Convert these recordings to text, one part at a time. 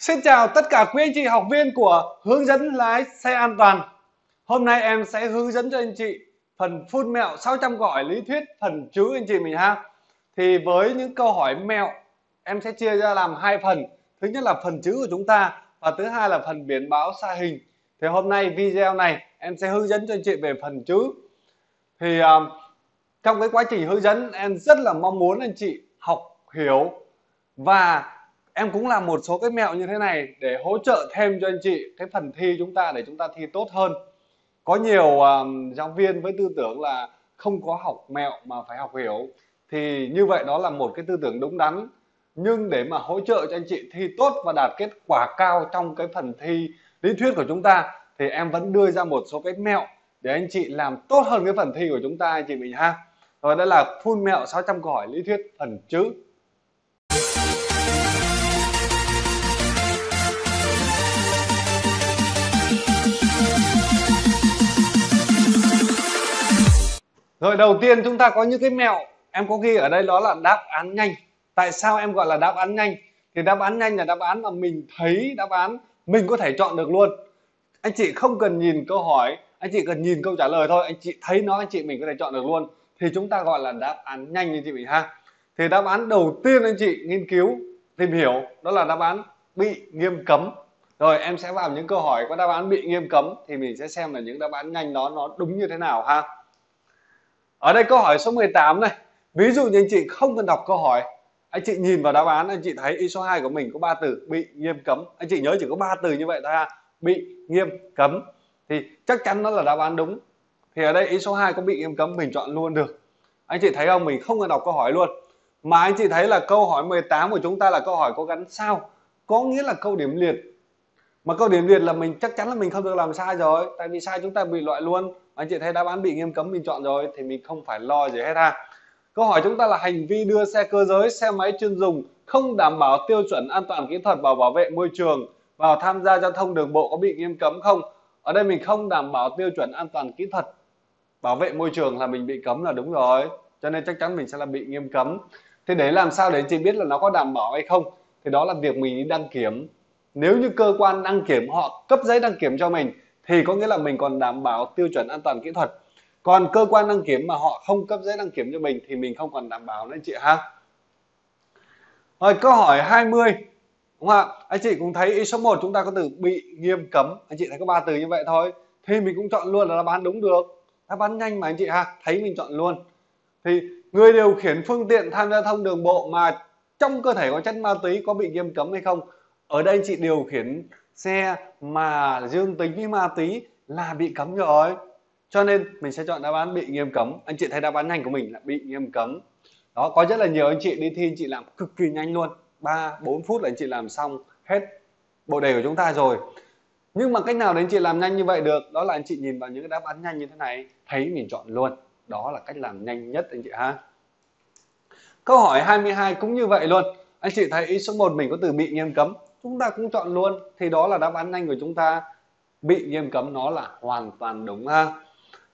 Xin chào tất cả quý anh chị học viên của hướng dẫn lái xe an toàn. Hôm nay em sẽ hướng dẫn cho anh chị phần phun mẹo 600 gọi lý thuyết phần chứ anh chị mình ha. Thì với những câu hỏi mẹo em sẽ chia ra làm hai phần. Thứ nhất là phần chứ của chúng ta và thứ hai là phần biển báo xa hình. Thì hôm nay video này em sẽ hướng dẫn cho anh chị về phần chứ. Thì uh, trong cái quá trình hướng dẫn em rất là mong muốn anh chị học hiểu và em cũng làm một số cái mẹo như thế này để hỗ trợ thêm cho anh chị cái phần thi chúng ta để chúng ta thi tốt hơn. Có nhiều um, giáo viên với tư tưởng là không có học mẹo mà phải học hiểu. Thì như vậy đó là một cái tư tưởng đúng đắn. Nhưng để mà hỗ trợ cho anh chị thi tốt và đạt kết quả cao trong cái phần thi lý thuyết của chúng ta thì em vẫn đưa ra một số cái mẹo để anh chị làm tốt hơn cái phần thi của chúng ta anh chị mình ha. Rồi đây là full mẹo 600 câu hỏi lý thuyết phần chữ. Rồi đầu tiên chúng ta có những cái mẹo em có ghi ở đây đó là đáp án nhanh. Tại sao em gọi là đáp án nhanh? Thì đáp án nhanh là đáp án mà mình thấy đáp án mình có thể chọn được luôn. Anh chị không cần nhìn câu hỏi, anh chị cần nhìn câu trả lời thôi, anh chị thấy nó anh chị mình có thể chọn được luôn. Thì chúng ta gọi là đáp án nhanh như chị mình ha. Thì đáp án đầu tiên anh chị nghiên cứu tìm hiểu đó là đáp án bị nghiêm cấm. Rồi em sẽ vào những câu hỏi có đáp án bị nghiêm cấm thì mình sẽ xem là những đáp án nhanh đó nó đúng như thế nào ha. Ở đây câu hỏi số 18 này. Ví dụ như anh chị không cần đọc câu hỏi, anh chị nhìn vào đáp án anh chị thấy ý số 2 của mình có ba từ bị nghiêm cấm. Anh chị nhớ chỉ có ba từ như vậy thôi ha. Bị nghiêm cấm thì chắc chắn nó là đáp án đúng. Thì ở đây ý số 2 có bị nghiêm cấm mình chọn luôn được. Anh chị thấy không? Mình không cần đọc câu hỏi luôn. Mà anh chị thấy là câu hỏi 18 của chúng ta là câu hỏi có gắn sao? Có nghĩa là câu điểm liệt. Mà câu điểm liệt là mình chắc chắn là mình không được làm sai rồi. Tại vì sai chúng ta bị loại luôn anh chị thấy đáp án bị nghiêm cấm, mình chọn rồi, thì mình không phải lo gì hết ha. Câu hỏi chúng ta là hành vi đưa xe cơ giới, xe máy chuyên dùng không đảm bảo tiêu chuẩn an toàn kỹ thuật và bảo vệ môi trường, vào tham gia giao thông đường bộ có bị nghiêm cấm không? Ở đây mình không đảm bảo tiêu chuẩn an toàn kỹ thuật bảo vệ môi trường là mình bị cấm là đúng rồi, cho nên chắc chắn mình sẽ là bị nghiêm cấm. Thế để làm sao để anh chị biết là nó có đảm bảo hay không? Thì đó là việc mình đi đăng kiểm. Nếu như cơ quan đăng kiểm họ cấp giấy đăng kiểm cho mình thì có nghĩa là mình còn đảm bảo tiêu chuẩn an toàn kỹ thuật. Còn cơ quan đăng kiểm mà họ không cấp giấy đăng kiểm cho mình thì mình không còn đảm bảo nữa chị ha. Rồi, câu hỏi 20 đúng không ạ? Anh chị cũng thấy ý số 1 chúng ta có từ bị nghiêm cấm. Anh chị thấy có ba từ như vậy thôi. Thì mình cũng chọn luôn là đáp án đúng được. Đáp án nhanh mà, anh chị ha. Thấy mình chọn luôn. Thì người điều khiển phương tiện tham gia thông đường bộ mà trong cơ thể có chất ma túy có bị nghiêm cấm hay không? Ở đây anh chị điều khiển xe mà dương tính với ma túy là bị cấm rồi. Cho nên mình sẽ chọn đáp án bị nghiêm cấm. Anh chị thấy đáp án nhanh của mình là bị nghiêm cấm. Đó, có rất là nhiều anh chị đi thi, anh chị làm cực kỳ nhanh luôn. 3 4 phút là anh chị làm xong hết bộ đề của chúng ta rồi. Nhưng mà cách nào để anh chị làm nhanh như vậy được? Đó là anh chị nhìn vào những cái đáp án nhanh như thế này, thấy mình chọn luôn. Đó là cách làm nhanh nhất anh chị ha. Câu hỏi 22 cũng như vậy luôn. Anh chị thấy ý số 1 mình có từ bị nghiêm cấm chúng ta cũng chọn luôn. Thì đó là đáp án nhanh của chúng ta. Bị nghiêm cấm nó là hoàn toàn đúng ha.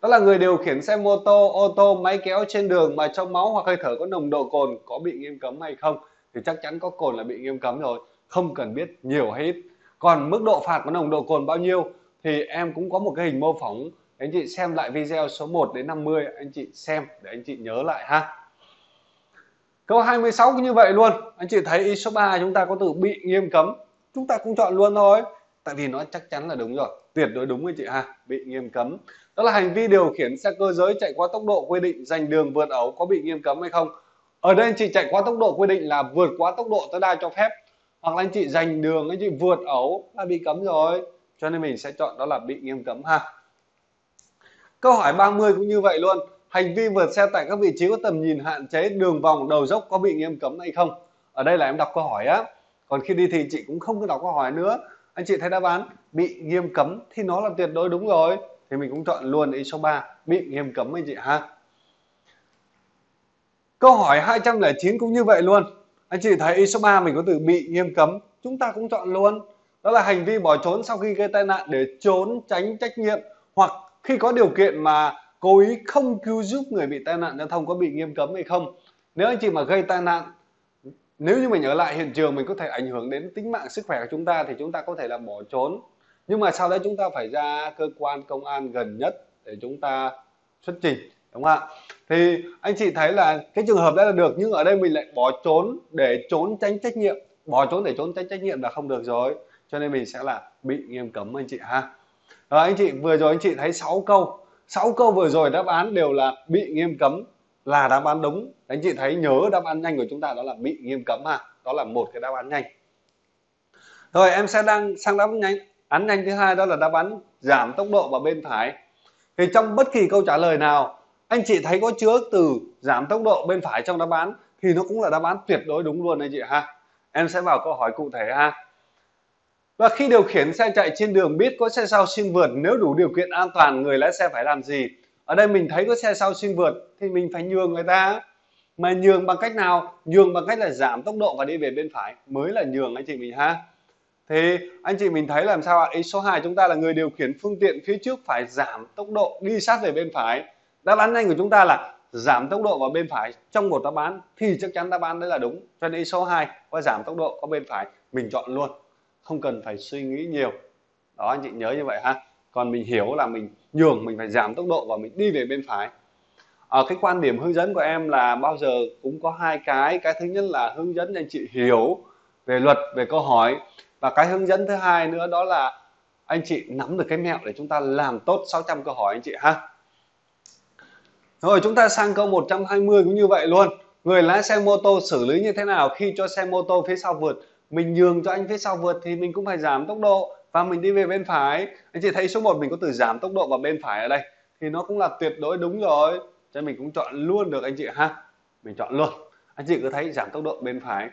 Đó là người điều khiển xe mô tô, ô tô, máy kéo trên đường mà trong máu hoặc hơi thở có nồng độ cồn có bị nghiêm cấm hay không thì chắc chắn có cồn là bị nghiêm cấm rồi. Không cần biết nhiều hay ít còn mức độ phạt có nồng độ cồn bao nhiêu thì em cũng có một cái hình mô phỏng. Anh chị xem lại video số 1 đến 50 anh chị xem để anh chị nhớ lại ha. Câu 26 cũng như vậy luôn. Anh chị thấy ý số 3 chúng ta có từ bị nghiêm cấm. Chúng ta cũng chọn luôn thôi. Tại vì nó chắc chắn là đúng rồi. Tuyệt đối đúng anh chị ha. Bị nghiêm cấm. Đó là hành vi điều khiển xe cơ giới chạy quá tốc độ quy định dành đường vượt ẩu có bị nghiêm cấm hay không? Ở đây anh chị chạy quá tốc độ quy định là vượt quá tốc độ tối đa cho phép. Hoặc là anh chị dành đường, anh chị vượt ẩu là bị cấm rồi. Cho nên mình sẽ chọn đó là bị nghiêm cấm ha. Câu hỏi 30 cũng như vậy luôn hành vi vượt xe tại các vị trí có tầm nhìn hạn chế đường vòng đầu dốc có bị nghiêm cấm hay không? Ở đây là em đọc câu hỏi á. Còn khi đi thì chị cũng không có đọc câu hỏi nữa. Anh chị thấy đáp án, bị nghiêm cấm thì nó là tuyệt đối đúng rồi. Thì mình cũng chọn luôn ý số 3 bị nghiêm cấm anh chị ha. Câu hỏi 209 cũng như vậy luôn. Anh chị thấy ý số 3 mình có từ bị nghiêm cấm, chúng ta cũng chọn luôn. Đó là hành vi bỏ trốn sau khi gây tai nạn để trốn tránh trách nhiệm hoặc khi có điều kiện mà cố ý không cứu giúp người bị tai nạn giao thông có bị nghiêm cấm hay không. Nếu anh chị mà gây tai nạn, nếu như mình ở lại hiện trường, mình có thể ảnh hưởng đến tính mạng sức khỏe của chúng ta thì chúng ta có thể là bỏ trốn. Nhưng mà sau đó chúng ta phải ra cơ quan công an gần nhất để chúng ta xuất trình, đúng không ạ? Thì anh chị thấy là cái trường hợp đó là được, nhưng ở đây mình lại bỏ trốn để trốn tránh trách nhiệm. Bỏ trốn để trốn tránh trách nhiệm là không được rồi, cho nên mình sẽ là bị nghiêm cấm, anh chị ha. Rồi anh chị, vừa rồi anh chị thấy 6 câu. 6 câu vừa rồi đáp án đều là bị nghiêm cấm là đáp án đúng. Anh chị thấy nhớ đáp án nhanh của chúng ta đó là bị nghiêm cấm ha. Đó là một cái đáp án nhanh. Rồi, em sẽ đang sang đáp án nhanh. Án nhanh thứ hai đó là đáp án giảm tốc độ vào bên phải. Thì trong bất kỳ câu trả lời nào, anh chị thấy có chứa từ giảm tốc độ bên phải trong đáp án thì nó cũng là đáp án tuyệt đối đúng luôn anh chị ha. Em sẽ vào câu hỏi cụ thể ha và khi điều khiển xe chạy trên đường biết có xe sau xin vượt, nếu đủ điều kiện an toàn, người lái xe phải làm gì? Ở đây mình thấy có xe sau xin vượt thì mình phải nhường người ta. Mà nhường bằng cách nào? Nhường bằng cách là giảm tốc độ và đi về bên phải. Mới là nhường, anh chị mình ha. Thì anh chị mình thấy làm sao ạ? Ý số 2 chúng ta là người điều khiển phương tiện phía trước phải giảm tốc độ đi sát về bên phải. Đáp án nhanh của chúng ta là giảm tốc độ vào bên phải. Trong một đáp án thì chắc chắn đáp án đấy là đúng. Cho nên ý số 2 có giảm tốc độ có bên phải. Mình chọn luôn không cần phải suy nghĩ nhiều. Đó, anh chị nhớ như vậy ha. Còn mình hiểu là mình nhường, mình phải giảm tốc độ và mình đi về bên phải. Ở cái quan điểm hướng dẫn của em là bao giờ cũng có hai cái. Cái thứ nhất là hướng dẫn anh chị hiểu về luật, về câu hỏi. Và cái hướng dẫn thứ hai nữa đó là anh chị nắm được cái mẹo để chúng ta làm tốt 600 câu hỏi anh chị ha. Rồi, chúng ta sang câu 120 cũng như vậy luôn. Người lái xe mô tô xử lý như thế nào khi cho xe mô tô phía sau vượt? Mình nhường cho anh phía sau vượt thì mình cũng phải giảm tốc độ. Và mình đi về bên phải. Anh chị thấy số 1 mình có từ giảm tốc độ vào bên phải ở đây, thì nó cũng là tuyệt đối đúng rồi. Cho mình cũng chọn luôn được, anh chị ha. Mình chọn luôn. Anh chị cứ thấy giảm tốc độ bên phải.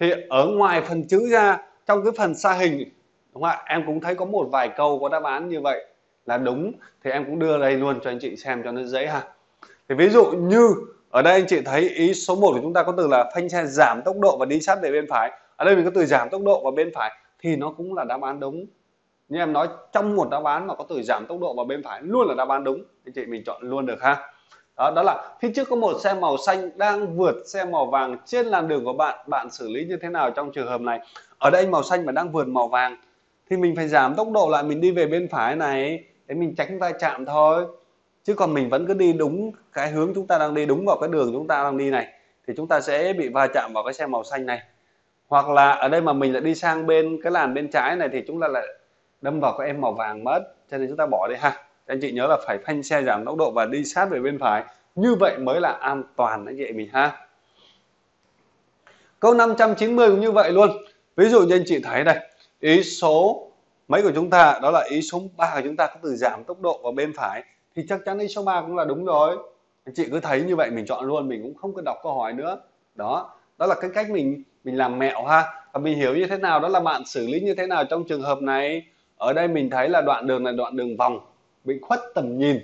Thì ở ngoài phần chữ ra, trong cái phần xa hình, đúng không ạ? Em cũng thấy có một vài câu có đáp án như vậy là đúng. Thì em cũng đưa đây luôn cho anh chị xem cho nó dễ, ha. Thì ví dụ như, ở đây anh chị thấy ý số 1 của chúng ta có từ là phanh xe giảm tốc độ và đi sát về bên phải ở đây mình có từ giảm tốc độ vào bên phải thì nó cũng là đáp án đúng. Như em nói trong một đáp án mà có từ giảm tốc độ vào bên phải luôn là đáp án đúng. Anh chị mình chọn luôn được ha. Đó, đó là phía trước có một xe màu xanh đang vượt xe màu vàng trên làn đường của bạn. Bạn xử lý như thế nào trong trường hợp này? Ở đây màu xanh mà đang vượt màu vàng thì mình phải giảm tốc độ lại mình đi về bên phải này. Để mình tránh va chạm thôi. Chứ còn mình vẫn cứ đi đúng cái hướng chúng ta đang đi đúng vào cái đường chúng ta đang đi này thì chúng ta sẽ bị va chạm vào cái xe màu xanh này hoặc là ở đây mà mình lại đi sang bên cái làn bên trái này thì chúng ta lại đâm vào cái em màu vàng mất. Cho nên chúng ta bỏ đi ha. Anh chị nhớ là phải phanh xe giảm tốc độ và đi sát về bên phải. Như vậy mới là an toàn anh chị mình ha. Câu 590 cũng như vậy luôn. Ví dụ như anh chị thấy đây. Ý số mấy của chúng ta, đó là ý số 3 của chúng ta có từ giảm tốc độ vào bên phải. Thì chắc chắn ý số 3 cũng là đúng rồi. Anh chị cứ thấy như vậy mình chọn luôn, mình cũng không cần đọc câu hỏi nữa. Đó đó là cái cách mình mình làm mẹo ha. Và mình hiểu như thế nào đó là bạn xử lý như thế nào trong trường hợp này. Ở đây mình thấy là đoạn đường là đoạn đường vòng, bị khuất tầm nhìn.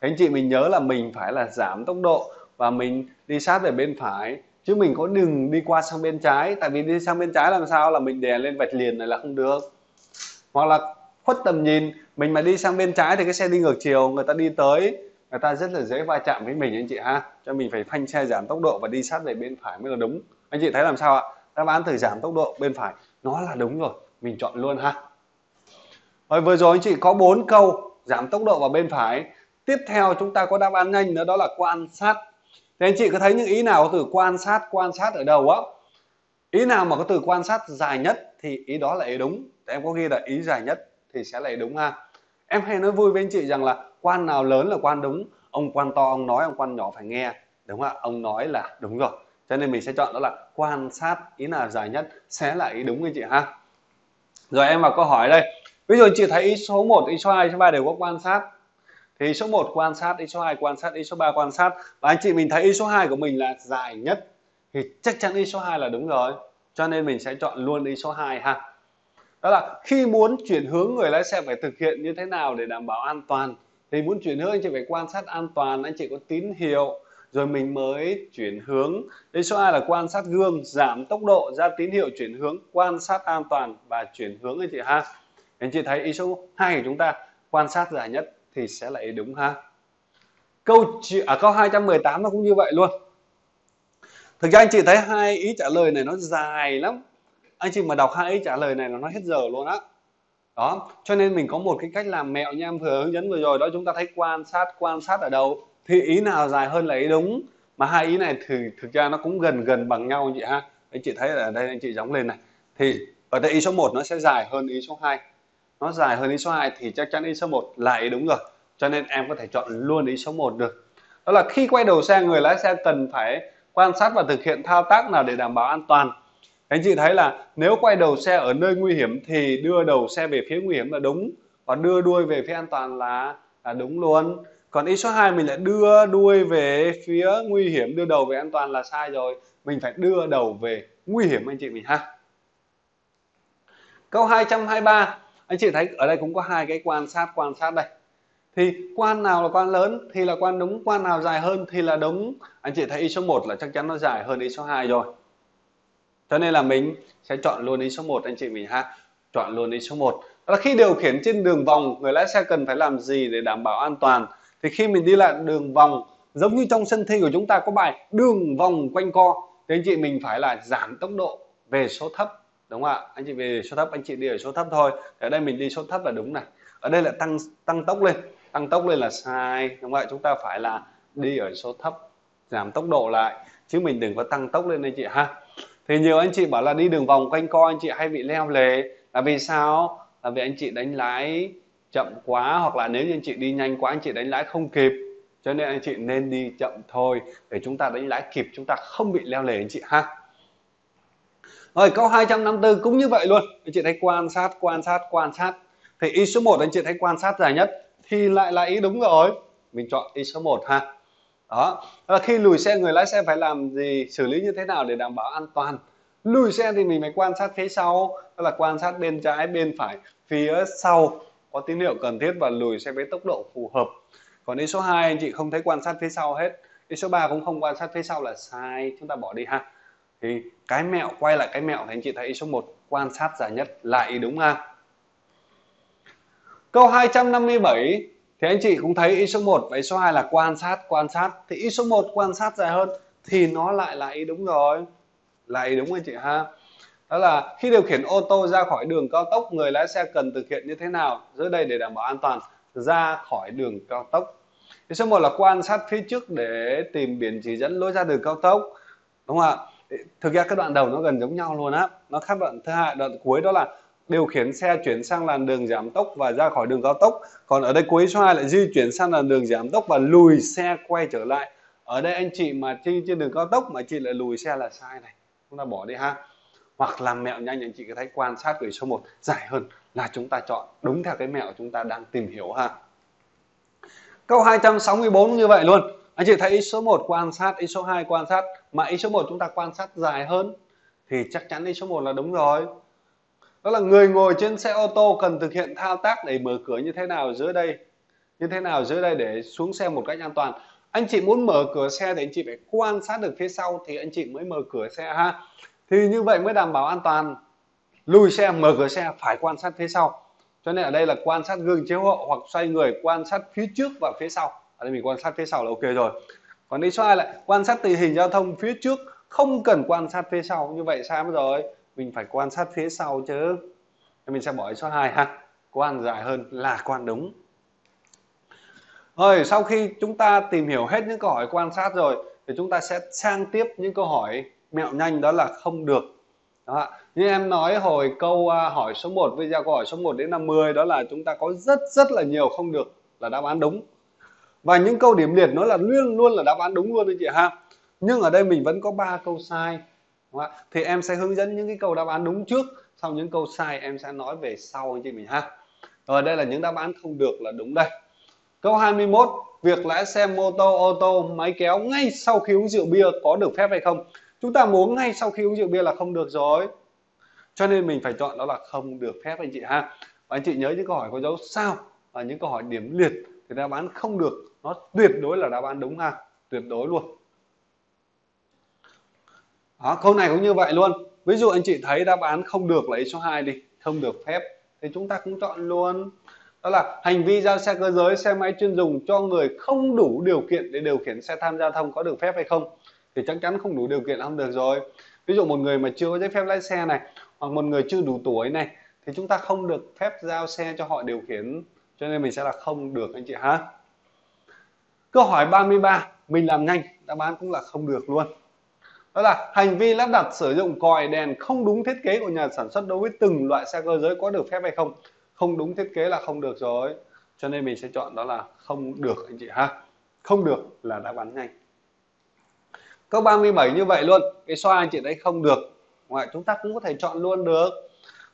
Thế anh chị mình nhớ là mình phải là giảm tốc độ và mình đi sát về bên phải. Chứ mình có đừng đi qua sang bên trái, tại vì đi sang bên trái làm sao là mình đè lên vạch liền này là không được. Hoặc là khuất tầm nhìn, mình mà đi sang bên trái thì cái xe đi ngược chiều, người ta đi tới, người ta rất là dễ va chạm với mình anh chị ha. Cho mình phải phanh xe giảm tốc độ và đi sát về bên phải mới là đúng. Anh chị thấy làm sao ạ? Đáp án thời giảm tốc độ bên phải. Nó là đúng rồi. Mình chọn luôn ha. Rồi, vừa rồi anh chị có bốn câu giảm tốc độ vào bên phải. Tiếp theo chúng ta có đáp án nhanh nữa, đó là quan sát. Thì anh chị có thấy những ý nào có từ quan sát quan sát ở đầu á? Ý nào mà có từ quan sát dài nhất thì ý đó là ý đúng. Em có ghi là ý dài nhất thì sẽ là ý đúng ha. Em hay nói vui với anh chị rằng là quan nào lớn là quan đúng? Ông quan to, ông nói, ông quan nhỏ phải nghe. Đúng không ạ? Ông nói là đúng rồi cho nên mình sẽ chọn đó là quan sát ý nào dài nhất sẽ là ý đúng anh chị ha. Rồi em vào câu hỏi đây. Ví dụ chị thấy ý số 1, ý số 2, ý số 3 đều có quan sát. Thì số 1 quan sát, ý số 2 quan sát, ý số 3 quan sát. Và anh chị mình thấy ý số 2 của mình là dài nhất thì chắc chắn ý số 2 là đúng rồi. Cho nên mình sẽ chọn luôn ý số 2 ha. Đó là khi muốn chuyển hướng người lái xe phải thực hiện như thế nào để đảm bảo an toàn? Thì muốn chuyển hướng anh chị phải quan sát an toàn anh chị có tín hiệu rồi mình mới chuyển hướng. Đây số 2 là quan sát gương giảm tốc độ ra tín hiệu chuyển hướng quan sát an toàn và chuyển hướng anh chị ha. Anh chị thấy ý số 2 của chúng ta quan sát dài nhất thì sẽ là ý đúng ha. Câu ở à, câu 218 nó cũng như vậy luôn. Thực ra anh chị thấy hai ý trả lời này nó dài lắm. Anh chị mà đọc hai ý trả lời này là nó hết giờ luôn á. Đó cho nên mình có một cái cách làm mẹo nha em vừa hướng dẫn vừa rồi đó chúng ta thấy quan sát quan sát ở đâu? Thì ý nào dài hơn là ý đúng? Mà hai ý này thì thực ra nó cũng gần gần bằng nhau anh chị ha. Anh chị thấy ở đây anh chị giống lên này. Thì ở đây ý số 1 nó sẽ dài hơn ý số 2 nó dài hơn ý số 2 thì chắc chắn ý số 1 là ý đúng rồi. Cho nên em có thể chọn luôn ý số 1 được. Đó là khi quay đầu xe, người lái xe cần phải quan sát và thực hiện thao tác nào để đảm bảo an toàn. Anh chị thấy là nếu quay đầu xe ở nơi nguy hiểm thì đưa đầu xe về phía nguy hiểm là đúng. Và đưa đuôi về phía an toàn là là đúng luôn còn ý số 2 mình lại đưa đuôi về phía nguy hiểm, đưa đầu về an toàn là sai rồi. Mình phải đưa đầu về nguy hiểm, anh chị mình ha. Câu 223 anh chị thấy ở đây cũng có hai cái quan sát quan sát đây. Thì quan nào là quan lớn, thì là quan đúng, quan nào dài hơn thì là đúng. Anh chị thấy ý số 1 là chắc chắn nó dài hơn ý số 2 rồi. Cho nên là mình sẽ chọn luôn ý số 1 anh chị mình ha. Chọn luôn ý số 1 đó là khi điều khiển trên đường vòng, người lái xe cần phải làm gì để đảm bảo an toàn? Thì khi mình đi lại đường vòng, giống như trong sân thi của chúng ta có bài đường vòng quanh co, thì anh chị mình phải là giảm tốc độ về số thấp, đúng không ạ? Anh chị về số thấp, anh chị đi ở số thấp thôi. Ở đây mình đi số thấp là đúng này. Ở đây là tăng tăng tốc lên, tăng tốc lên là sai, đúng không ạ? Chúng ta phải là đi ở số thấp, giảm tốc độ lại, chứ mình đừng có tăng tốc lên anh chị, ha? Thì nhiều anh chị bảo là đi đường vòng quanh co, anh chị hay bị leo lề. Là vì sao? Là vì anh chị đánh lái chậm quá hoặc là nếu như anh chị đi nhanh quá, anh chị đánh lái không kịp, cho nên anh chị nên đi chậm thôi để chúng ta đánh lái kịp, chúng ta không bị leo lề anh chị ha. Rồi, câu 254 cũng như vậy luôn. Anh chị thấy quan sát quan sát quan sát. Thì ý số 1 anh chị thấy quan sát dài nhất thì lại là ý đúng rồi. Mình chọn ý số 1 ha. Đó. Là khi lùi xe, người lái xe phải làm gì, xử lý như thế nào để đảm bảo an toàn? Lùi xe thì mình phải quan sát phía sau đó là quan sát bên trái, bên phải, phía sau có tín hiệu cần thiết và lùi xe với tốc độ phù hợp. Còn ý số 2 anh chị không thấy quan sát phía sau hết. Ý số 3 cũng không quan sát phía sau là sai, chúng ta bỏ đi ha. Thì cái mẹo, quay lại cái mẹo thì anh chị thấy ý số 1 quan sát dài nhất là ý đúng ha câu 257 thì anh chị cũng thấy ý số 1 và ý số 2 là quan sát quan sát. Thì ý số 1 quan sát dài hơn thì nó lại là ý đúng rồi. Là ý đúng anh chị ha đó là khi điều khiển ô tô ra khỏi đường cao tốc, người lái xe cần thực hiện như thế nào? Dưới đây để đảm bảo an toàn, ra khỏi đường cao tốc. Thì số 1 là quan sát phía trước để tìm biển chỉ dẫn lối ra đường cao tốc. Đúng không ạ? Thực ra cái đoạn đầu nó gần giống nhau luôn á. Nó khác đoạn thứ hai, đoạn cuối đó là điều khiển xe chuyển sang làn đường giảm tốc và ra khỏi đường cao tốc. Còn ở đây cuối số 2 lại di chuyển sang làn đường giảm tốc và lùi xe quay trở lại. Ở đây anh chị mà đi trên đường cao tốc mà chị lại lùi xe là sai này. Chúng ta bỏ đi ha hoặc làm mẹo nhanh anh chị có thấy quan sát của số 1 dài hơn là chúng ta chọn đúng theo cái mẹo chúng ta đang tìm hiểu ha. Câu 264 như vậy luôn. Anh chị thấy ý số 1 quan sát, ý số 2 quan sát, mà ý số 1 chúng ta quan sát dài hơn thì chắc chắn ý số 1 là đúng rồi. Đó là người ngồi trên xe ô tô cần thực hiện thao tác để mở cửa như thế nào dưới đây, như thế nào dưới đây để xuống xe một cách an toàn. Anh chị muốn mở cửa xe thì anh chị phải quan sát được phía sau thì anh chị mới mở cửa xe ha thì như vậy mới đảm bảo an toàn. Lùi xe, mở cửa xe, phải quan sát phía sau. Cho nên ở đây là quan sát gương chiếu hậu hoặc xoay người, quan sát phía trước và phía sau. Ở đây mình quan sát phía sau là ok rồi. Còn đi xoay lại, quan sát tình hình giao thông phía trước, không cần quan sát phía sau. Như vậy sao rồi? Mình phải quan sát phía sau chứ. Mình sẽ bỏ số 2 ha. Quan dài hơn là quan đúng. Rồi, sau khi chúng ta tìm hiểu hết những câu hỏi quan sát rồi, thì chúng ta sẽ sang tiếp những câu hỏi mẹo nhanh đó là không được. Đó. như em nói hồi câu à, hỏi số 1 video câu hỏi số 1 đến 50 đó là chúng ta có rất rất là nhiều không được là đáp án đúng. Và những câu điểm liệt nó là luôn luôn là đáp án đúng luôn anh chị ha. Nhưng ở đây mình vẫn có ba câu sai. Thì em sẽ hướng dẫn những cái câu đáp án đúng trước, sau những câu sai em sẽ nói về sau anh chị mình ha. Rồi, đây là những đáp án không được là đúng đây. Câu 21 việc lái xe mô tô, ô tô, máy kéo ngay sau khi uống rượu bia có được phép hay không? Chúng ta muốn ngay sau khi uống rượu bia là không được rồi. Cho nên mình phải chọn đó là không được phép anh chị ha. Và anh chị nhớ những câu hỏi có dấu sao và những câu hỏi điểm liệt thì đáp án không được. Nó tuyệt đối là đáp án đúng ha. Tuyệt đối luôn. Đó, câu này cũng như vậy luôn. Ví dụ anh chị thấy đáp án không được là ý số 2 đi không được phép thì chúng ta cũng chọn luôn. Đó là hành vi giao xe cơ giới xe máy chuyên dùng cho người không đủ điều kiện để điều khiển xe tham gia thông có được phép hay không? Thì chắc chắn không đủ điều kiện không được rồi. Ví dụ một người mà chưa có giấy phép lái xe này, hoặc một người chưa đủ tuổi này, thì chúng ta không được phép giao xe cho họ điều khiển, cho nên mình sẽ là không được, anh chị ha. Câu hỏi 33 mình làm nhanh, đáp án cũng là không được luôn. Đó là hành vi lắp đặt sử dụng còi đèn không đúng thiết kế của nhà sản xuất đối với từng loại xe cơ giới có được phép hay không? Không đúng thiết kế là không được rồi. Cho nên mình sẽ chọn đó là không được, anh chị ha. Không được là đáp án nhanh câu 37 như vậy luôn. Cái xoa anh chị thấy không được. Ngoài chúng ta cũng có thể chọn luôn được.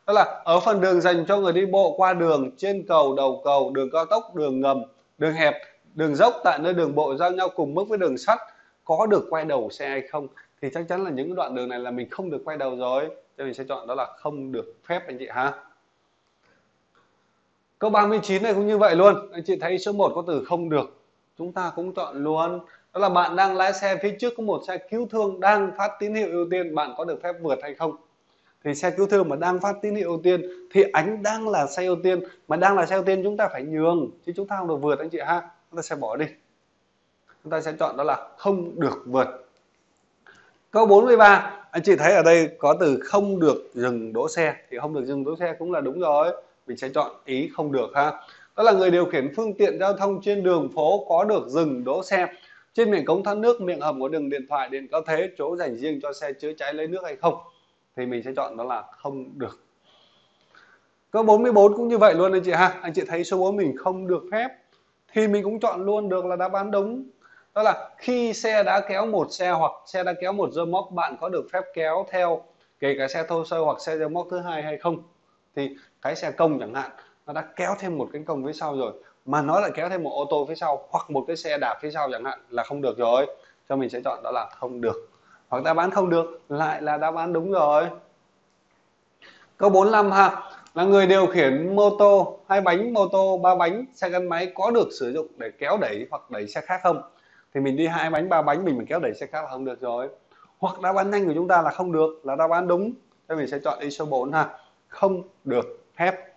Đó là ở phần đường dành cho người đi bộ qua đường, trên cầu, đầu cầu, đường cao tốc, đường ngầm, đường hẹp, đường dốc, tại nơi đường bộ giao nhau cùng mức với đường sắt. Có được quay đầu xe hay không? Thì chắc chắn là những đoạn đường này là mình không được quay đầu rồi. Cho mình sẽ chọn đó là không được phép, anh chị ha. Câu 39 này cũng như vậy luôn. Anh chị thấy số 1 có từ không được. Chúng ta cũng chọn luôn đó là bạn đang lái xe phía trước có một xe cứu thương đang phát tín hiệu ưu tiên, bạn có được phép vượt hay không? Thì xe cứu thương mà đang phát tín hiệu ưu tiên thì ánh đang là xe ưu tiên, mà đang là xe ưu tiên chúng ta phải nhường, chứ chúng ta không được vượt anh chị ha. Chúng ta sẽ bỏ đi. Chúng ta sẽ chọn đó là không được vượt. Câu 43 anh chị thấy ở đây có từ không được dừng đỗ xe. Thì không được dừng đỗ xe cũng là đúng rồi. Mình sẽ chọn ý không được ha. Đó là người điều khiển phương tiện giao thông trên đường phố có được dừng đỗ xe trên miệng cống thoát nước, miệng hầm có đường điện thoại, điện cao thế, chỗ dành riêng cho xe chữa cháy lấy nước hay không, thì mình sẽ chọn đó là không được. Câu 44 cũng như vậy luôn anh chị ha. Anh chị thấy số 4 mình không được phép, thì mình cũng chọn luôn được là đáp án đúng. Đó là khi xe đã kéo một xe hoặc xe đã kéo một rơ móc, bạn có được phép kéo theo, kể cả xe thô sơ hoặc xe rơ móc thứ hai hay không, thì cái xe công chẳng hạn, nó đã kéo thêm một cánh công phía sau rồi mà nó lại kéo thêm một ô tô phía sau, hoặc một cái xe đạp phía sau chẳng hạn, là không được rồi. Cho mình sẽ chọn đó là không được. Hoặc đáp án không được, lại là đáp án đúng rồi. Câu 45 ha. Là người điều khiển mô tô, hai bánh mô tô, ba bánh xe gắn máy có được sử dụng để kéo đẩy hoặc đẩy xe khác không? Thì mình đi hai bánh, ba bánh mình mình kéo đẩy xe khác là không được rồi. Hoặc đáp án nhanh của chúng ta là không được, là đáp án đúng. Cho mình sẽ chọn đi số 4 ha. Không được phép.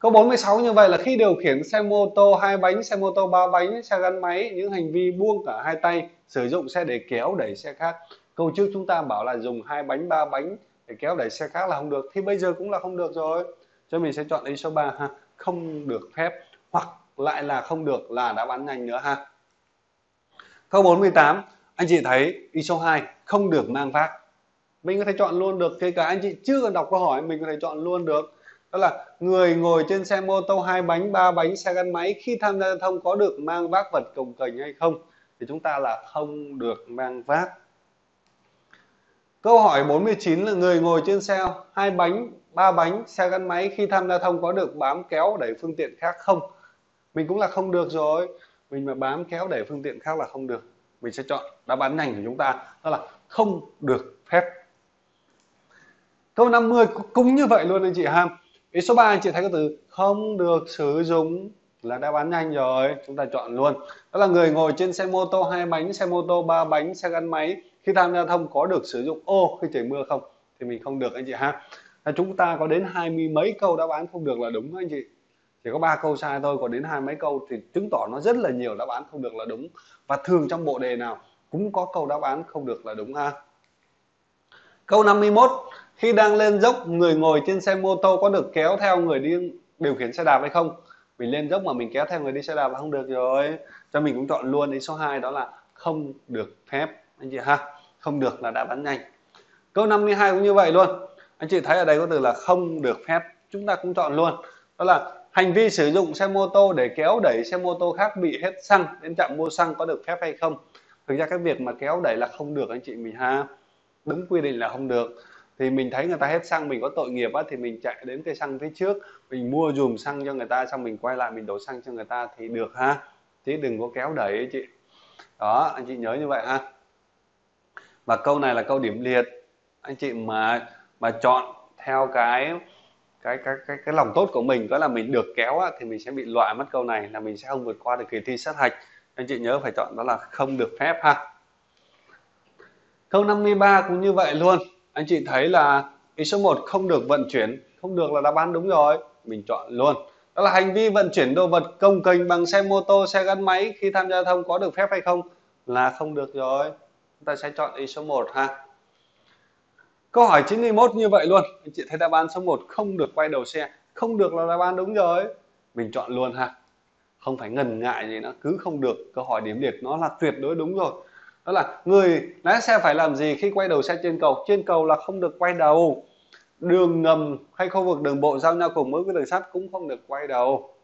Câu 46 như vậy là khi điều khiển xe mô tô hai bánh, xe mô tô ba bánh, xe gắn máy, những hành vi buông cả hai tay, sử dụng xe để kéo đẩy xe khác. Câu trước chúng ta bảo là dùng hai bánh, ba bánh để kéo đẩy xe khác là không được, thì bây giờ cũng là không được rồi. Cho mình sẽ chọn ý số 3 ha, không được phép hoặc lại là không được là đáp án nhanh nữa ha. Câu 48, anh chị thấy ý số 2 không được mang vác. Mình có thể chọn luôn được, kể cả anh chị chưa cần đọc câu hỏi mình có thể chọn luôn được đó là người ngồi trên xe mô tô hai bánh, ba bánh, xe gắn máy, khi tham gia giao thông có được mang vác vật cồng kềnh hay không? Thì chúng ta là không được mang vác. Câu hỏi 49 là người ngồi trên xe hai bánh, ba bánh, xe gắn máy khi tham gia thông có được bám kéo đẩy phương tiện khác không? Mình cũng là không được rồi. Mình mà bám kéo đẩy phương tiện khác là không được. Mình sẽ chọn đáp án nhanh của chúng ta, đó là không được phép. Câu 50 cũng như vậy luôn anh chị ham. Ý số 3 chị thấy có từ không được sử dụng là đáp án nhanh rồi. Chúng ta chọn luôn. Đó là người ngồi trên xe mô tô, hai bánh xe mô tô, ba bánh xe gắn máy. Khi tham gia thông có được sử dụng? Ô, khi trời mưa không? Thì mình không được anh chị ha. Là chúng ta có đến hai mươi mấy câu đáp án không được là đúng anh chị. Chỉ có ba câu sai thôi, còn đến hai mấy câu thì chứng tỏ nó rất là nhiều đáp án không được là đúng. Và thường trong bộ đề nào cũng có câu đáp án không được là đúng ha. Câu 51 khi đang lên dốc, người ngồi trên xe mô tô có được kéo theo người đi điều khiển xe đạp hay không? Mình lên dốc mà mình kéo theo người đi xe đạp là không được rồi. Cho mình cũng chọn luôn. Ý số 2 đó là không được phép. Anh chị ha, không được là đã bắn nhanh. Câu 52 cũng như vậy luôn. Anh chị thấy ở đây có từ là không được phép. Chúng ta cũng chọn luôn. Đó là hành vi sử dụng xe mô tô để kéo đẩy xe mô tô khác bị hết xăng, đến trạm mua xăng có được phép hay không? Thực ra cái việc mà kéo đẩy là không được anh chị mình ha. Đúng quy định là không được thì mình thấy người ta hết xăng mình có tội nghiệp á thì mình chạy đến cây xăng phía trước mình mua dùm xăng cho người ta xong mình quay lại mình đổ xăng cho người ta thì được ha. Chứ đừng có kéo đẩy ấy chị. Đó anh chị nhớ như vậy ha. Và câu này là câu điểm liệt. Anh chị mà mà chọn theo cái cái cái cái cái lòng tốt của mình có là mình được kéo á, thì mình sẽ bị loại mất câu này là mình sẽ không vượt qua được kỳ thi sát hạch. Anh chị nhớ phải chọn đó là không được phép ha. Câu 53 cũng như vậy luôn anh chị thấy là ý số 1 không được vận chuyển, không được là đáp án đúng rồi. Mình chọn luôn. Đó là hành vi vận chuyển đồ vật công kênh bằng xe mô tô, xe gắn máy khi tham gia giao thông có được phép hay không là không được rồi. Chúng ta sẽ chọn ý số 1 ha. Câu hỏi 91 như vậy luôn. Anh chị thấy đáp án số 1 không được quay đầu xe, không được là đáp án đúng rồi. Mình chọn luôn ha. Không phải ngần ngại gì nữa, cứ không được. Câu hỏi điểm liệt, nó là tuyệt đối đúng rồi đó là người lái xe phải làm gì khi quay đầu xe trên cầu? Trên cầu là không được quay đầu. Đường ngầm hay khu vực đường bộ giao nhau cùng với đường sắt cũng không được quay đầu.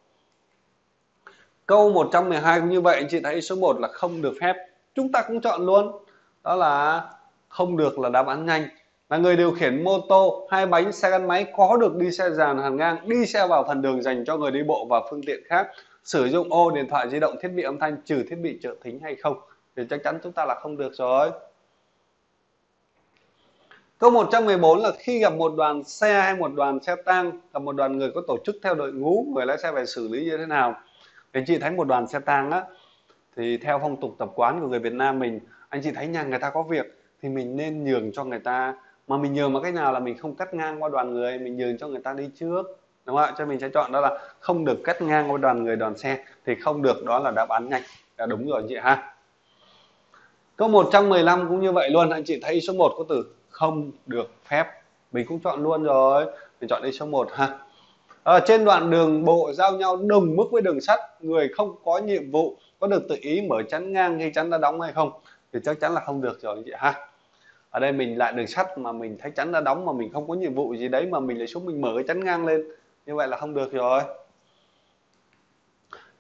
Câu 112 cũng như vậy anh chị thấy số 1 là không được phép. Chúng ta cũng chọn luôn. Đó là không được là đáp án nhanh. Là người điều khiển mô tô, hai bánh, xe gắn máy có được đi xe dàn hàng ngang, đi xe vào phần đường dành cho người đi bộ và phương tiện khác, sử dụng ô, điện thoại di động, thiết bị âm thanh, trừ thiết bị trợ thính hay không? Thì chắc chắn chúng ta là không được rồi Câu 114 là khi gặp một đoàn xe hay một đoàn xe tang, gặp một đoàn người có tổ chức theo đội ngũ, người lái xe phải xử lý như thế nào? Thì anh chị thấy một đoàn xe tang á, thì theo phong tục tập quán của người Việt Nam mình, anh chị thấy nhà người ta có việc thì mình nên nhường cho người ta. Mà mình nhường bằng cách nào là mình không cắt ngang qua đoàn người, mình nhường cho người ta đi trước. Đúng không ạ? Cho mình sẽ chọn đó là không được cắt ngang qua đoàn người đoàn xe thì không được đó là đáp án nhanh. Đã đúng rồi chị ha. Câu 115 cũng như vậy luôn, anh chị thấy số 1 có từ không được phép. Mình cũng chọn luôn rồi. Mình chọn đi số 1 ha. Ở trên đoạn đường bộ giao nhau đồng mức với đường sắt người không có nhiệm vụ có được tự ý mở chắn ngang khi chắn đã đóng hay không thì chắc chắn là không được rồi anh chị ha. Ở đây mình lại đường sắt mà mình thấy chắn đã đóng mà mình không có nhiệm vụ gì đấy mà mình lại xuống mình mở cái chắn ngang lên. Như vậy là không được rồi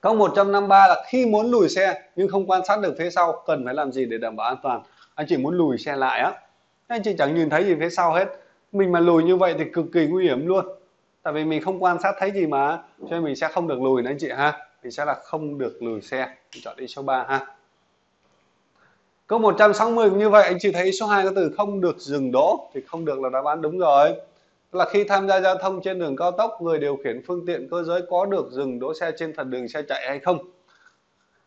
câu 153 là khi muốn lùi xe nhưng không quan sát được phía sau, cần phải làm gì để đảm bảo an toàn? Anh chị muốn lùi xe lại á. Anh chị chẳng nhìn thấy gì phía sau hết. Mình mà lùi như vậy thì cực kỳ nguy hiểm luôn. Tại vì mình không quan sát thấy gì mà, cho nên mình sẽ không được lùi nữa anh chị ha. Mình sẽ là không được lùi xe. Mình chọn đi số 3 ha. Câu 160 cũng như vậy, anh chị thấy số 2 có từ không được dừng đỗ thì không được là đáp án đúng rồi là khi tham gia giao thông trên đường cao tốc, người điều khiển phương tiện cơ giới có được dừng đỗ xe trên phần đường xe chạy hay không?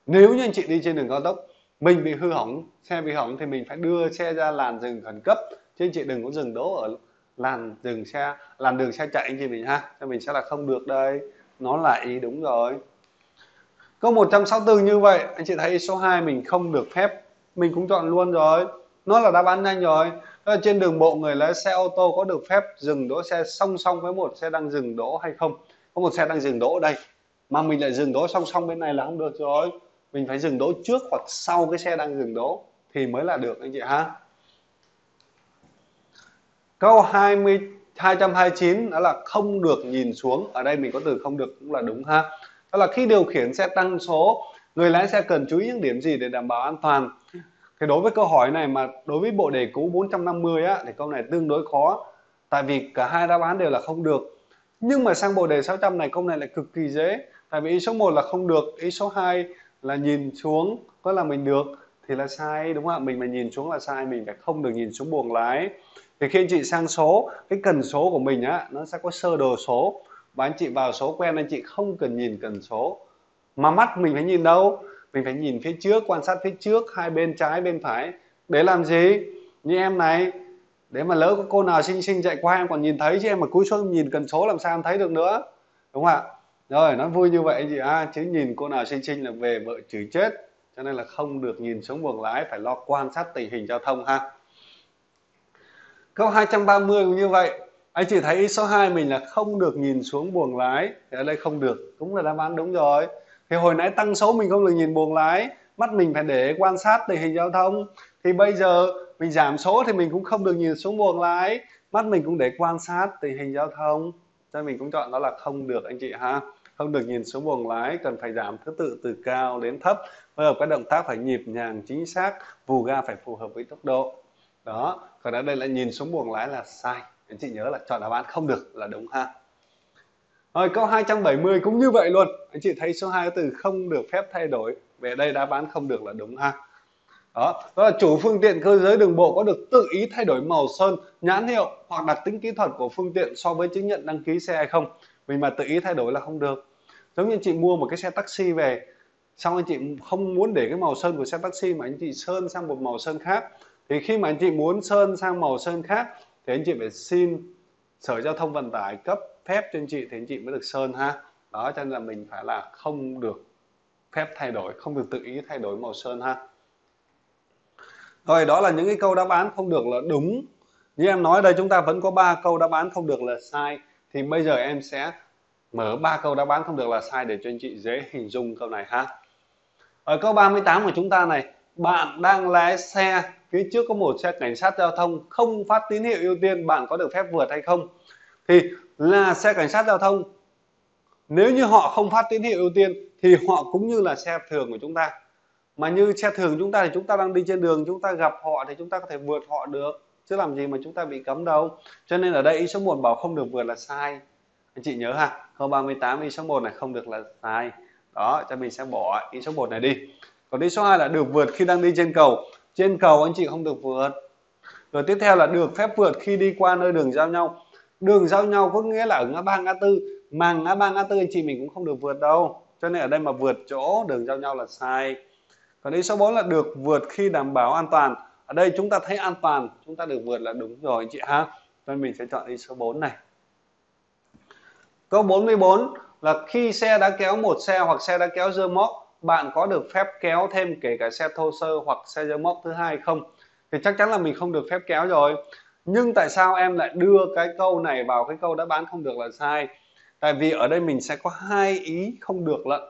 Nếu như anh chị đi trên đường cao tốc, mình bị hư hỏng, xe bị hỏng thì mình phải đưa xe ra làn dừng khẩn cấp. Chứ anh chị đừng có dừng đỗ ở làn dừng xe, làn đường xe chạy anh chị mình ha, cho mình sẽ là không được đây. Nó là ý đúng rồi. Câu 164 như vậy, anh chị thấy số 2 mình không được phép, mình cũng chọn luôn rồi. Nó là đáp án nhanh rồi. Ờ, trên đường bộ người lái xe ô tô có được phép dừng đỗ xe song song với một xe đang dừng đỗ hay không? Có một xe đang dừng đỗ ở đây, mà mình lại dừng đỗ song song bên này là không được rồi. Mình phải dừng đỗ trước hoặc sau cái xe đang dừng đỗ thì mới là được, anh chị ha. Câu 20 229 đó là không được nhìn xuống. Ở đây mình có từ không được cũng là đúng ha. Đó là khi điều khiển xe tăng số, người lái xe cần chú ý những điểm gì để đảm bảo an toàn? Thì đối với câu hỏi này mà đối với bộ đề cũ 450 á, thì câu này tương đối khó. Tại vì cả hai đáp án đều là không được. Nhưng mà sang bộ đề 600 này, câu này lại cực kỳ dễ. Tại vì ý số 1 là không được, ý số 2 là nhìn xuống có là mình được, thì là sai, đúng không ạ? Mình mà nhìn xuống là sai, mình phải không được nhìn xuống buồng lái. Thì khi anh chị sang số, cái cần số của mình á, nó sẽ có sơ đồ số. Và anh chị vào số quen, anh chị không cần nhìn cần số. Mà mắt mình phải nhìn đâu? Mình phải nhìn phía trước, quan sát phía trước, hai bên trái, bên phải. Để làm gì? Như em này, để mà lỡ có cô nào xinh xinh chạy qua em còn nhìn thấy, chứ em mà cúi xuống nhìn cần số làm sao em thấy được nữa. Đúng không ạ? Rồi, nó vui như vậy chị. À chứ nhìn cô nào xinh xinh là về vợ chửi chết. Cho nên là không được nhìn xuống buồng lái, phải lo quan sát tình hình giao thông ha. Câu 230 cũng như vậy. Anh chị thấy số 2 mình là không được nhìn xuống buồng lái. Thì ở đây không được. Cũng là đáp án đúng rồi thì hồi nãy tăng số mình không được nhìn buồng lái, mắt mình phải để quan sát tình hình giao thông. Thì bây giờ mình giảm số thì mình cũng không được nhìn xuống buồng lái, mắt mình cũng để quan sát tình hình giao thông. Cho mình cũng chọn đó là không được, anh chị ha. Không được nhìn xuống buồng lái, cần phải giảm thứ tự, từ cao đến thấp. Phối hợp các động tác phải nhịp nhàng, chính xác, vù ga phải phù hợp với tốc độ. Đó, còn ở đây là nhìn xuống buồng lái là sai. Anh chị nhớ là chọn đáp án không được là đúng ha rồi, câu 270 cũng như vậy luôn. Anh chị thấy số 2 từ không được phép thay đổi. Về đây đáp án không được là đúng ha. Đó. Đó là chủ phương tiện cơ giới đường bộ có được tự ý thay đổi màu sơn, nhãn hiệu hoặc đặc tính kỹ thuật của phương tiện so với chứng nhận đăng ký xe hay không. Vì mà tự ý thay đổi là không được. Giống như anh chị mua một cái xe taxi về, xong anh chị không muốn để cái màu sơn của xe taxi mà anh chị sơn sang một màu sơn khác. Thì khi mà anh chị muốn sơn sang màu sơn khác, thì anh chị phải xin sở giao thông vận tải cấp phép cho anh chị thì anh chị mới được sơn ha. Đó, cho nên là mình phải là không được phép thay đổi, không được tự ý thay đổi màu sơn ha. Rồi, đó là những cái câu đáp án không được là đúng. Như em nói đây, chúng ta vẫn có ba câu đáp án không được là sai. Thì bây giờ em sẽ mở ba câu đáp án không được là sai để cho anh chị dễ hình dung câu này ha. Ở câu 38 của chúng ta này, bạn đang lái xe, phía trước có một xe cảnh sát giao thông, không phát tín hiệu ưu tiên, bạn có được phép vượt hay không? Thì là xe cảnh sát giao thông, nếu như họ không phát tín hiệu ưu tiên thì họ cũng như là xe thường của chúng ta. Mà như xe thường chúng ta thì chúng ta đang đi trên đường, chúng ta gặp họ thì chúng ta có thể vượt họ được, chứ làm gì mà chúng ta bị cấm đâu. Cho nên ở đây ý số 1 bảo không được vượt là sai. Anh chị nhớ ha câu 38 ý số 1 này không được là sai. Đó, cho mình sẽ bỏ ý số 1 này đi. Còn ý số 2 là được vượt khi đang đi trên cầu. Trên cầu anh chị không được vượt. Rồi tiếp theo là được phép vượt khi đi qua nơi đường giao nhau đường giao nhau có nghĩa là ở ngã ba, ngã tư. Mà ngã ba, ngã tư anh chị mình cũng không được vượt đâu. Cho nên ở đây mà vượt chỗ, đường giao nhau là sai. Còn ý số 4 là được vượt khi đảm bảo an toàn. Ở đây chúng ta thấy an toàn, chúng ta được vượt là đúng rồi anh chị ha. Nên mình sẽ chọn ý số 4 này. Câu 44 là khi xe đã kéo một xe hoặc xe đã kéo dơ móc, bạn có được phép kéo thêm kể cả xe thô sơ hoặc xe dơ móc thứ hai không? Thì chắc chắn là mình không được phép kéo rồi nhưng tại sao em lại đưa cái câu này vào cái câu đã bán không được là sai? Tại vì ở đây mình sẽ có hai ý không được lận.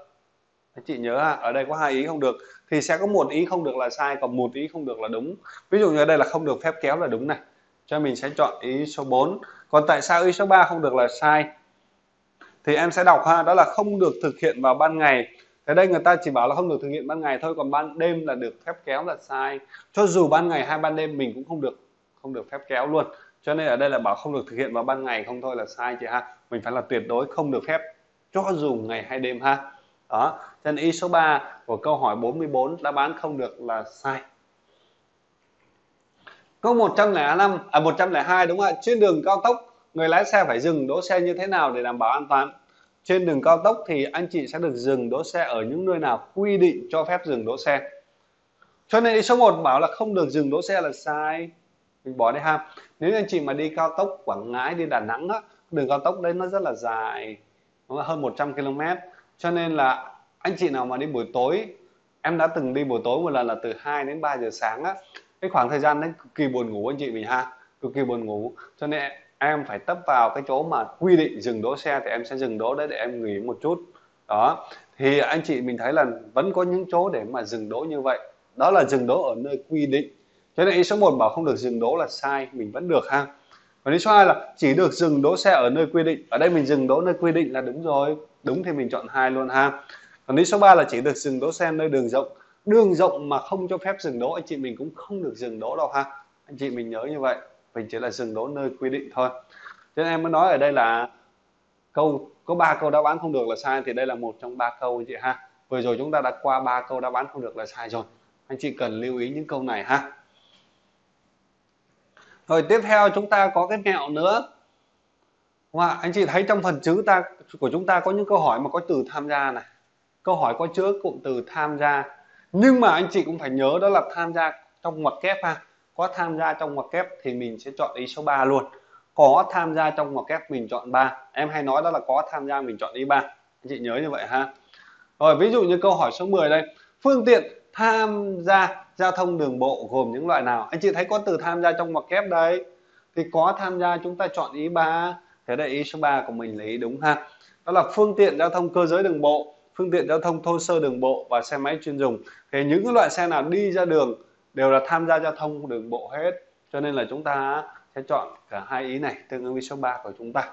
Chị nhớ à ở đây có hai ý không được. Thì sẽ có một ý không được là sai, còn một ý không được là đúng. Ví dụ như ở đây là không được phép kéo là đúng này. Cho mình sẽ chọn ý số 4 còn tại sao ý số 3 không được là sai? Thì em sẽ đọc ha, đó là không được thực hiện vào ban ngày. Ở đây người ta chỉ bảo là không được thực hiện ban ngày thôi, còn ban đêm là được phép kéo là sai. Cho dù ban ngày hay ban đêm mình cũng không được không được phép kéo luôn. Cho nên ở đây là bảo không được thực hiện vào ban ngày, không thôi là sai chị ha. Mình phải là tuyệt đối không được phép cho dù ngày hay đêm ha. Đó, cho nên ý số 3 của câu hỏi 44 đáp án không được là sai. Câu 105 à 102 đúng không ạ? Trên đường cao tốc, người lái xe phải dừng đỗ xe như thế nào để đảm bảo an toàn? Trên đường cao tốc thì anh chị sẽ được dừng đỗ xe ở những nơi nào quy định cho phép dừng đỗ xe? Cho nên ý số 1 bảo là không được dừng đỗ xe là sai mình bỏ đi ha. Nếu anh chị mà đi cao tốc Quảng Ngãi đi Đà Nẵng á, đường cao tốc đấy nó rất là dài, nó hơn 100 km cho nên là anh chị nào mà đi buổi tối, em đã từng đi buổi tối một lần là từ 2 đến 3 giờ sáng á, cái khoảng thời gian đấy cực kỳ buồn ngủ anh chị mình ha, cực kỳ buồn ngủ. Cho nên em phải tấp vào cái chỗ mà quy định dừng đỗ xe thì em sẽ dừng đỗ đấy để em nghỉ một chút. Đó, thì anh chị mình thấy là vẫn có những chỗ để mà dừng đỗ như vậy. Đó là dừng đỗ ở nơi quy định thế nên ý số 1 bảo không được dừng đỗ là sai, mình vẫn được ha. Còn ý số 2 là chỉ được dừng đỗ xe ở nơi quy định. Ở đây mình dừng đỗ nơi quy định là đúng rồi, đúng thì mình chọn hai luôn ha. Còn lý số 3 là chỉ được dừng đỗ xe nơi đường rộng. Đường rộng mà không cho phép dừng đỗ, anh chị mình cũng không được dừng đỗ đâu ha. Anh chị mình nhớ như vậy, mình chỉ là dừng đỗ nơi quy định thôi. Cho nên em mới nói ở đây là câu, có ba câu đáp án không được là sai thì đây là một trong ba câu anh chị ha. Vừa rồi chúng ta đã qua ba câu đáp án không được là sai rồi. Anh chị cần lưu ý những câu này ha rồi tiếp theo chúng ta có cái mẹo nữa. Đúng không? anh chị thấy trong phần chữ ta, của chúng ta có những câu hỏi mà có từ tham gia này. Câu hỏi có chứa cụm từ tham gia. Nhưng mà anh chị cũng phải nhớ đó là tham gia trong ngoặc kép ha. Có tham gia trong ngoặc kép thì mình sẽ chọn ý số 3 luôn. Có tham gia trong ngoặc kép mình chọn 3 em hay nói đó là có tham gia mình chọn ý 3 anh chị nhớ như vậy ha. Rồi, ví dụ như câu hỏi số 10 đây. Phương tiện tham gia giao thông đường bộ gồm những loại nào? Anh chị thấy có từ tham gia trong ngoặc kép đấy. Thì có tham gia, chúng ta chọn ý 3 thế đây, ý số 3 của mình là ý đúng ha. Đó là phương tiện giao thông cơ giới đường bộ, phương tiện giao thông thô sơ đường bộ và xe máy chuyên dùng. Thì những cái loại xe nào đi ra đường đều là tham gia giao thông đường bộ hết. Cho nên là chúng ta sẽ chọn cả hai ý này, tương ứng với số 3 của chúng ta.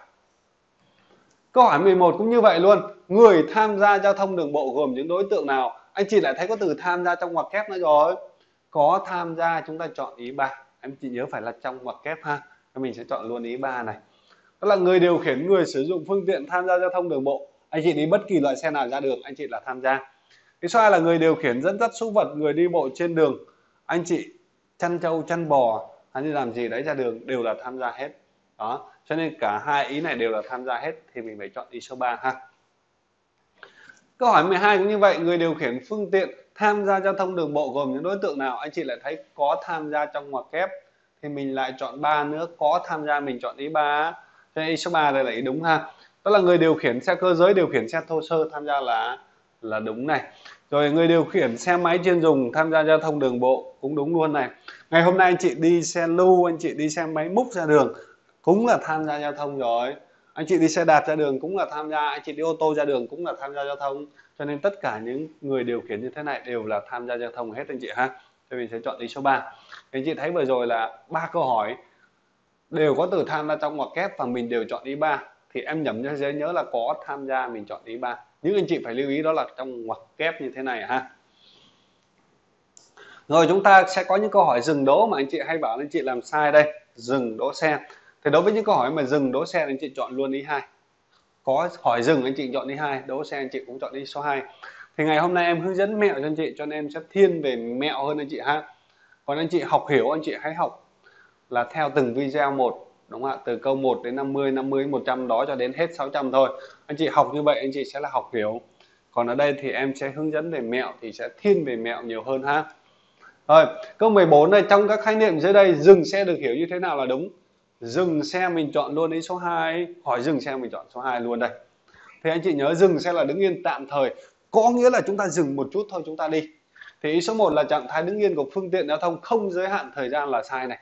Câu hỏi 11 cũng như vậy luôn. Người tham gia giao thông đường bộ gồm những đối tượng nào? Anh chị lại thấy có từ tham gia trong ngoặc kép nữa rồi có tham gia, chúng ta chọn ý 3 em chị nhớ phải là trong ngoặc kép ha. Mình sẽ chọn luôn ý 3 này. Đó là người điều khiển người sử dụng phương tiện tham gia giao thông đường bộ, anh chị đi bất kỳ loại xe nào ra đường, anh chị là tham gia. Cái số hai là người điều khiển dẫn dắt súc vật, người đi bộ trên đường, anh chị chăn trâu, chăn bò, hay đi làm gì đấy ra đường đều là tham gia hết. Đó, cho nên cả hai ý này đều là tham gia hết thì mình phải chọn ý số 3 ha. Câu hỏi 12 cũng như vậy, người điều khiển phương tiện tham gia giao thông đường bộ gồm những đối tượng nào? Anh chị lại thấy có tham gia trong ngoặc kép, thì mình lại chọn ba nữa. Có tham gia mình chọn ý ba. Cho nên ý số 3 đây là ý đúng ha. Đó là người điều khiển xe cơ giới, điều khiển xe thô sơ, tham gia là là đúng này. Rồi người điều khiển xe máy chuyên dùng, tham gia giao thông đường bộ cũng đúng luôn này. Ngày hôm nay anh chị đi xe lưu, anh chị đi xe máy múc ra đường cũng là tham gia giao thông rồi. Anh chị đi xe đạp ra đường cũng là tham gia, anh chị đi ô tô ra đường cũng là tham gia giao thông cho nên tất cả những người điều khiển như thế này đều là tham gia giao thông hết anh chị ha. Thì mình sẽ chọn ý số 3 anh chị thấy vừa rồi là ba câu hỏi đều có từ tham gia trong ngoặc kép và mình đều chọn ý ba. Thì em nhẩm cho dễ nhớ là có tham gia mình chọn ý ba. Những anh chị phải lưu ý đó là trong ngoặc kép như thế này ha. Rồi chúng ta sẽ có những câu hỏi dừng đỗ mà anh chị hay bảo anh chị làm sai đây. Dừng đỗ xe. Thì đối với những câu hỏi mà dừng đỗ xe anh chị chọn luôn ý hai có hỏi dừng anh chị chọn đi hai, đỗ xe anh chị cũng chọn đi số 2 thì ngày hôm nay em hướng dẫn mẹo cho anh chị, cho nên em sẽ thiên về mẹo hơn anh chị ha. Còn anh chị học hiểu, anh chị hãy học là theo từng video một, đúng không ạ? Từ câu 1 đến 50 50 100 đó cho đến hết 600 thôi. Anh chị học như vậy, anh chị sẽ là học hiểu. Còn ở đây thì em sẽ hướng dẫn về mẹo, thì sẽ thiên về mẹo nhiều hơn ha. Rồi, câu 14 này, trong các khái niệm dưới đây, dừng xe được hiểu như thế nào là đúng? Dừng xe mình chọn luôn ý số 2 hỏi dừng xe mình chọn số 2 luôn đây. Thì anh chị nhớ dừng xe là đứng yên tạm thời. Có nghĩa là chúng ta dừng một chút thôi, chúng ta đi. Thì ý số 1 là trạng thái đứng yên của phương tiện giao thông không giới hạn thời gian là sai này.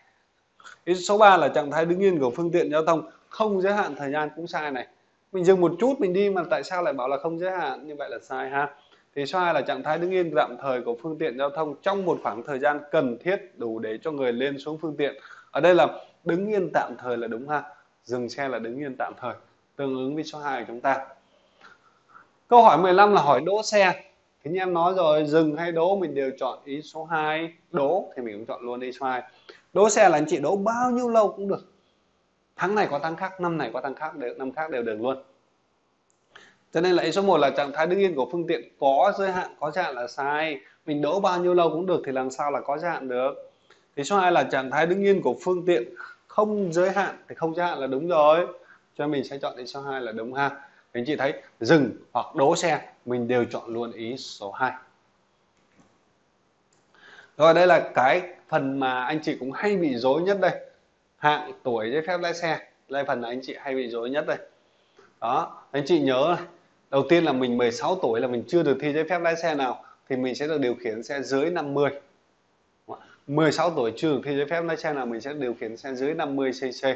Ý số 3 là trạng thái đứng yên của phương tiện giao thông không giới hạn thời gian cũng sai này. Mình dừng một chút, mình đi mà tại sao lại bảo là không giới hạn? Như vậy là sai ha. Thì số 2 là trạng thái đứng yên tạm thời của phương tiện giao thông trong một khoảng thời gian cần thiết đủ để cho người lên xuống phương tiện. Ở đây là đứng yên tạm thời là đúng ha? Dừng xe là đứng yên tạm thời, tương ứng với số 2 của chúng ta. Câu hỏi 15 là hỏi đỗ xe. Thì như em nói rồi, dừng hay đỗ mình đều chọn ý số 2 đỗ thì mình cũng chọn luôn ý số 2 đỗ xe là anh chị đỗ bao nhiêu lâu cũng được. Tháng này có tháng khác, năm này có tháng khác, đều, năm khác đều được luôn. Cho nên là ý số 1 là trạng thái đứng yên của phương tiện có giới hạn, có giới hạn là sai. Mình đỗ bao nhiêu lâu cũng được thì làm sao là có giới hạn được. Thì số 2 là trạng thái đứng yên của phương tiện không giới hạn thì không giới hạn là đúng rồi. Cho mình sẽ chọn ý số 2 là đúng ha. Anh chị thấy dừng hoặc đỗ xe, mình đều chọn luôn ý số 2 rồi, đây là cái phần mà anh chị cũng hay bị dối nhất đây. Hạng tuổi giấy phép lái xe, đây phần là anh chị hay bị dối nhất đây. Đó, anh chị nhớ đầu tiên là mình 16 tuổi là mình chưa được thi giấy phép lái xe nào, thì mình sẽ được điều khiển xe dưới 50 16 tuổi trường được thi giấy phép lái xe là mình sẽ điều khiển xe dưới 50 cc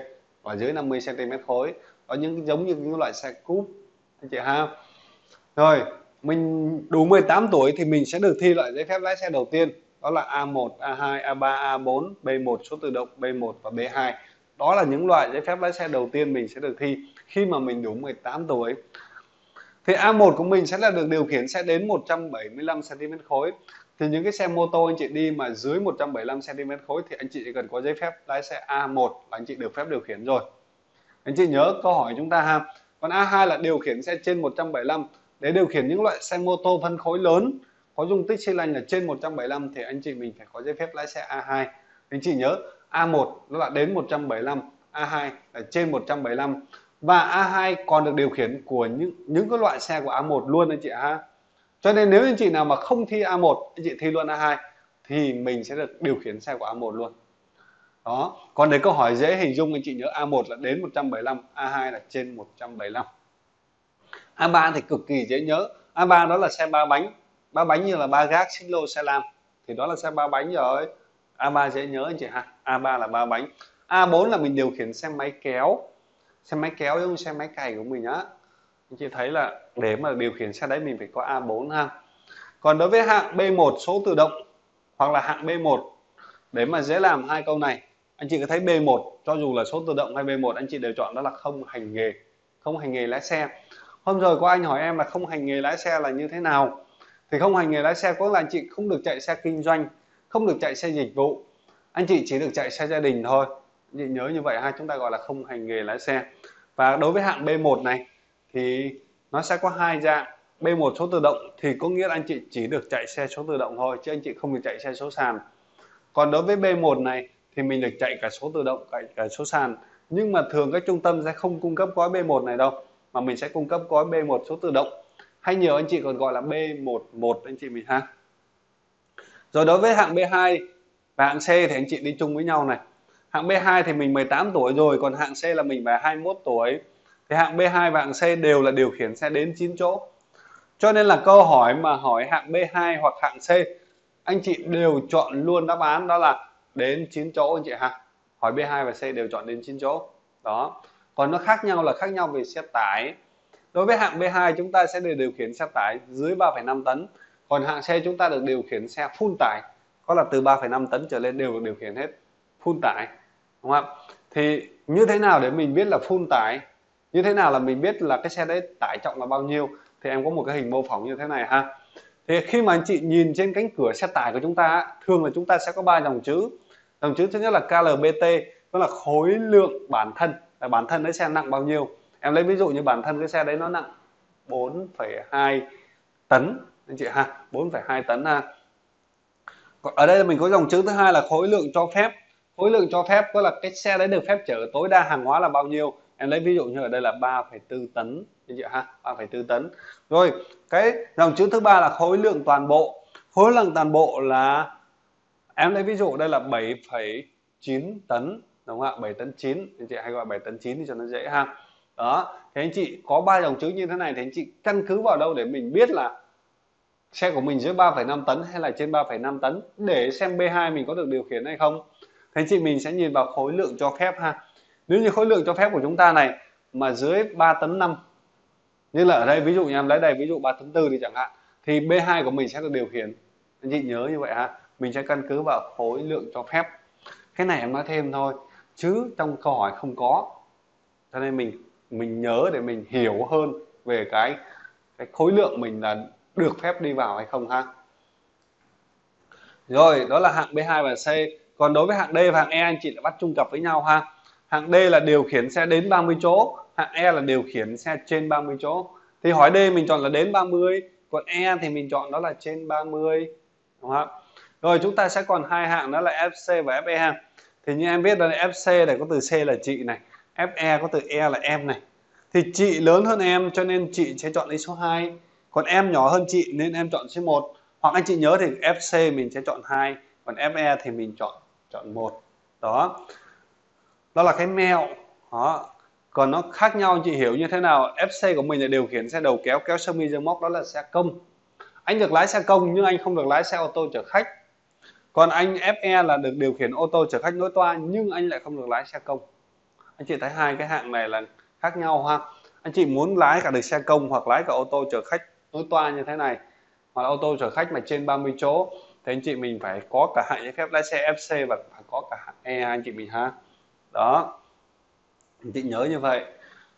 và dưới 50 cm khối. Có những giống như những loại xe cúp anh chị ha. Rồi mình đủ 18 tuổi thì mình sẽ được thi loại giấy phép lái xe đầu tiên. Đó là A1, A2, A3, A4, B1 số tự động, B1 và B2 đó là những loại giấy phép lái xe đầu tiên mình sẽ được thi khi mà mình đủ 18 tuổi. Thì A1 của mình sẽ là được điều khiển xe đến 175 cm khối thì những cái xe mô tô anh chị đi mà dưới 175 cm khối thì anh chị chỉ cần có giấy phép lái xe A1 là anh chị được phép điều khiển rồi. Anh chị nhớ câu hỏi chúng ta ha. Còn A2 là điều khiển xe trên 175 để điều khiển những loại xe mô tô phân khối lớn, có dung tích xi lanh là trên 175 thì anh chị mình phải có giấy phép lái xe A2 anh chị nhớ A1 nó là đến 175 A2 là trên 175 và A2 còn được điều khiển của những những cái loại xe của A1 luôn anh chị ha cho nên nếu anh chị nào mà không thi A1 anh chị thi luôn A2 thì mình sẽ được điều khiển xe của A1 luôn. Đó. Còn để câu hỏi dễ hình dung, anh chị nhớ A1 là đến 175 A2 là trên 175 A3 thì cực kỳ dễ nhớ. A3 đó là xe ba bánh. Ba bánh như là ba gác xích lô xe lam. Thì đó là xe ba bánh rồi. A3 dễ nhớ, anh chị ha. A3 là ba bánh. A4 là mình điều khiển xe máy kéo. Xe máy kéo giống xe máy cày của mình á anh chị thấy là để mà điều khiển xe đấy mình phải có A4 ha. Còn đối với hạng B1 số tự động hoặc là hạng B1 để mà dễ làm hai câu này, anh chị có thấy B1 cho dù là số tự động hay B1 anh chị đều chọn đó là không hành nghề, không hành nghề lái xe. Hôm rồi có anh hỏi em là không hành nghề lái xe là như thế nào? Thì không hành nghề lái xe có là anh chị không được chạy xe kinh doanh, không được chạy xe dịch vụ. Anh chị chỉ được chạy xe gia đình thôi. Anh chị nhớ như vậy ha, chúng ta gọi là không hành nghề lái xe. Và đối với hạng B1 này thì nó sẽ có hai dạng. B1 số tự động thì có nghĩa là anh chị chỉ được chạy xe số tự động thôi chứ anh chị không được chạy xe số sàn. Còn đối với B1 này thì mình được chạy cả số tự động cả, cả số sàn. Nhưng mà thường các trung tâm sẽ không cung cấp gói B1 này đâu mà mình sẽ cung cấp gói B1 số tự động. Hay nhiều anh chị còn gọi là B11 anh chị mình ha. Rồi đối với hạng B2 và hạng C thì anh chị đi chung với nhau này. Hạng B2 thì mình 18 tuổi rồi còn hạng C là mình phải 21 tuổi thì hạng B2 và hạng C đều là điều khiển xe đến 9 chỗ. Cho nên là câu hỏi mà hỏi hạng B2 hoặc hạng C anh chị đều chọn luôn đáp án đó là đến 9 chỗ anh chị ha. Hỏi B2 và C đều chọn đến 9 chỗ. Đó. Còn nó khác nhau là khác nhau về xe tải. Đối với hạng B2 chúng ta sẽ được điều khiển xe tải dưới 3,5 tấn. Còn hạng C chúng ta được điều khiển xe full tải có là từ 3,5 tấn trở lên đều được điều khiển hết full tải đúng không ạ? Thì như thế nào để mình biết là full tải? Như thế nào là mình biết là cái xe đấy tải trọng là bao nhiêu? Thì em có một cái hình mô phỏng như thế này ha. Thì khi mà anh chị nhìn trên cánh cửa xe tải của chúng ta thường là chúng ta sẽ có ba dòng chữ. Dòng chữ thứ nhất là KLBT đó là khối lượng bản thân. Là bản thân cái xe nặng bao nhiêu? Em lấy ví dụ như bản thân cái xe đấy nó nặng 4,2 tấn anh chị ha 4,2 tấn ha. Ở đây mình có dòng chữ thứ hai là khối lượng cho phép. Khối lượng cho phép có là cái xe đấy được phép chở tối đa hàng hóa là bao nhiêu? Em lấy ví dụ như ở đây là 3,4 tấn. Anh chị ha 3,4 tấn. Rồi cái dòng chữ thứ ba là khối lượng toàn bộ. Khối lượng toàn bộ là em lấy ví dụ đây là 7,9 tấn đúng không ạ? 7 tấn 9 anh chị hay gọi 7 tấn 9 thì cho nó dễ ha. Đó thì anh chị có ba dòng chữ như thế này thì anh chị căn cứ vào đâu để mình biết là xe của mình dưới 3,5 tấn hay là trên 3,5 tấn để xem B2 mình có được điều khiển hay không. Thì anh chị mình sẽ nhìn vào khối lượng cho phép ha nếu như khối lượng cho phép của chúng ta này mà dưới 3 tấn 5 như là ở đây, ví dụ như em lấy đây, ví dụ 3 tấn 4 đi chẳng hạn, thì B2 của mình sẽ được điều khiển. Anh chị nhớ như vậy ha. Mình sẽ căn cứ vào khối lượng cho phép. Cái này em nói thêm thôi, chứ trong câu hỏi không có. Cho nên mình mình nhớ để mình hiểu hơn về cái cái khối lượng mình là được phép đi vào hay không ha. Rồi, đó là hạng B2 và C còn đối với hạng D và hạng E anh chị lại bắt chung cặp với nhau ha hạng D là điều khiển xe đến 30 chỗ, hạng E là điều khiển xe trên 30 chỗ. Thì hỏi D, mình chọn là đến 30 còn E thì mình chọn đó là trên 30 đúng không rồi chúng ta sẽ còn hai hạng đó là FC và FE ha. thì như em biết là FC này có từ C là chị này FE có từ E là em này. Thì chị lớn hơn em cho nên chị sẽ chọn lấy số 2 còn em nhỏ hơn chị nên em chọn số 1 hoặc anh chị nhớ thì FC mình sẽ chọn 2 còn FE thì mình chọn chọn một. Đó đó là cái mẹo. Đó. Còn nó khác nhau anh chị hiểu như thế nào FC của mình là điều khiển xe đầu kéo kéo sơ mi dơ móc, đó là xe công. Anh được lái xe công nhưng anh không được lái xe ô tô chở khách. Còn anh FE là được điều khiển ô tô chở khách nối toa nhưng anh lại không được lái xe công. Anh chị thấy hai cái hạng này là khác nhau ha. Anh chị muốn lái cả được xe công hoặc lái cả ô tô chở khách nối toa như thế này, hoặc là ô tô chở khách mà trên 30 chỗ, thì anh chị mình phải có cả hạng giấy phép lái xe FC và phải có cả hạng E anh chị mình, ha đó. Anh chị nhớ như vậy,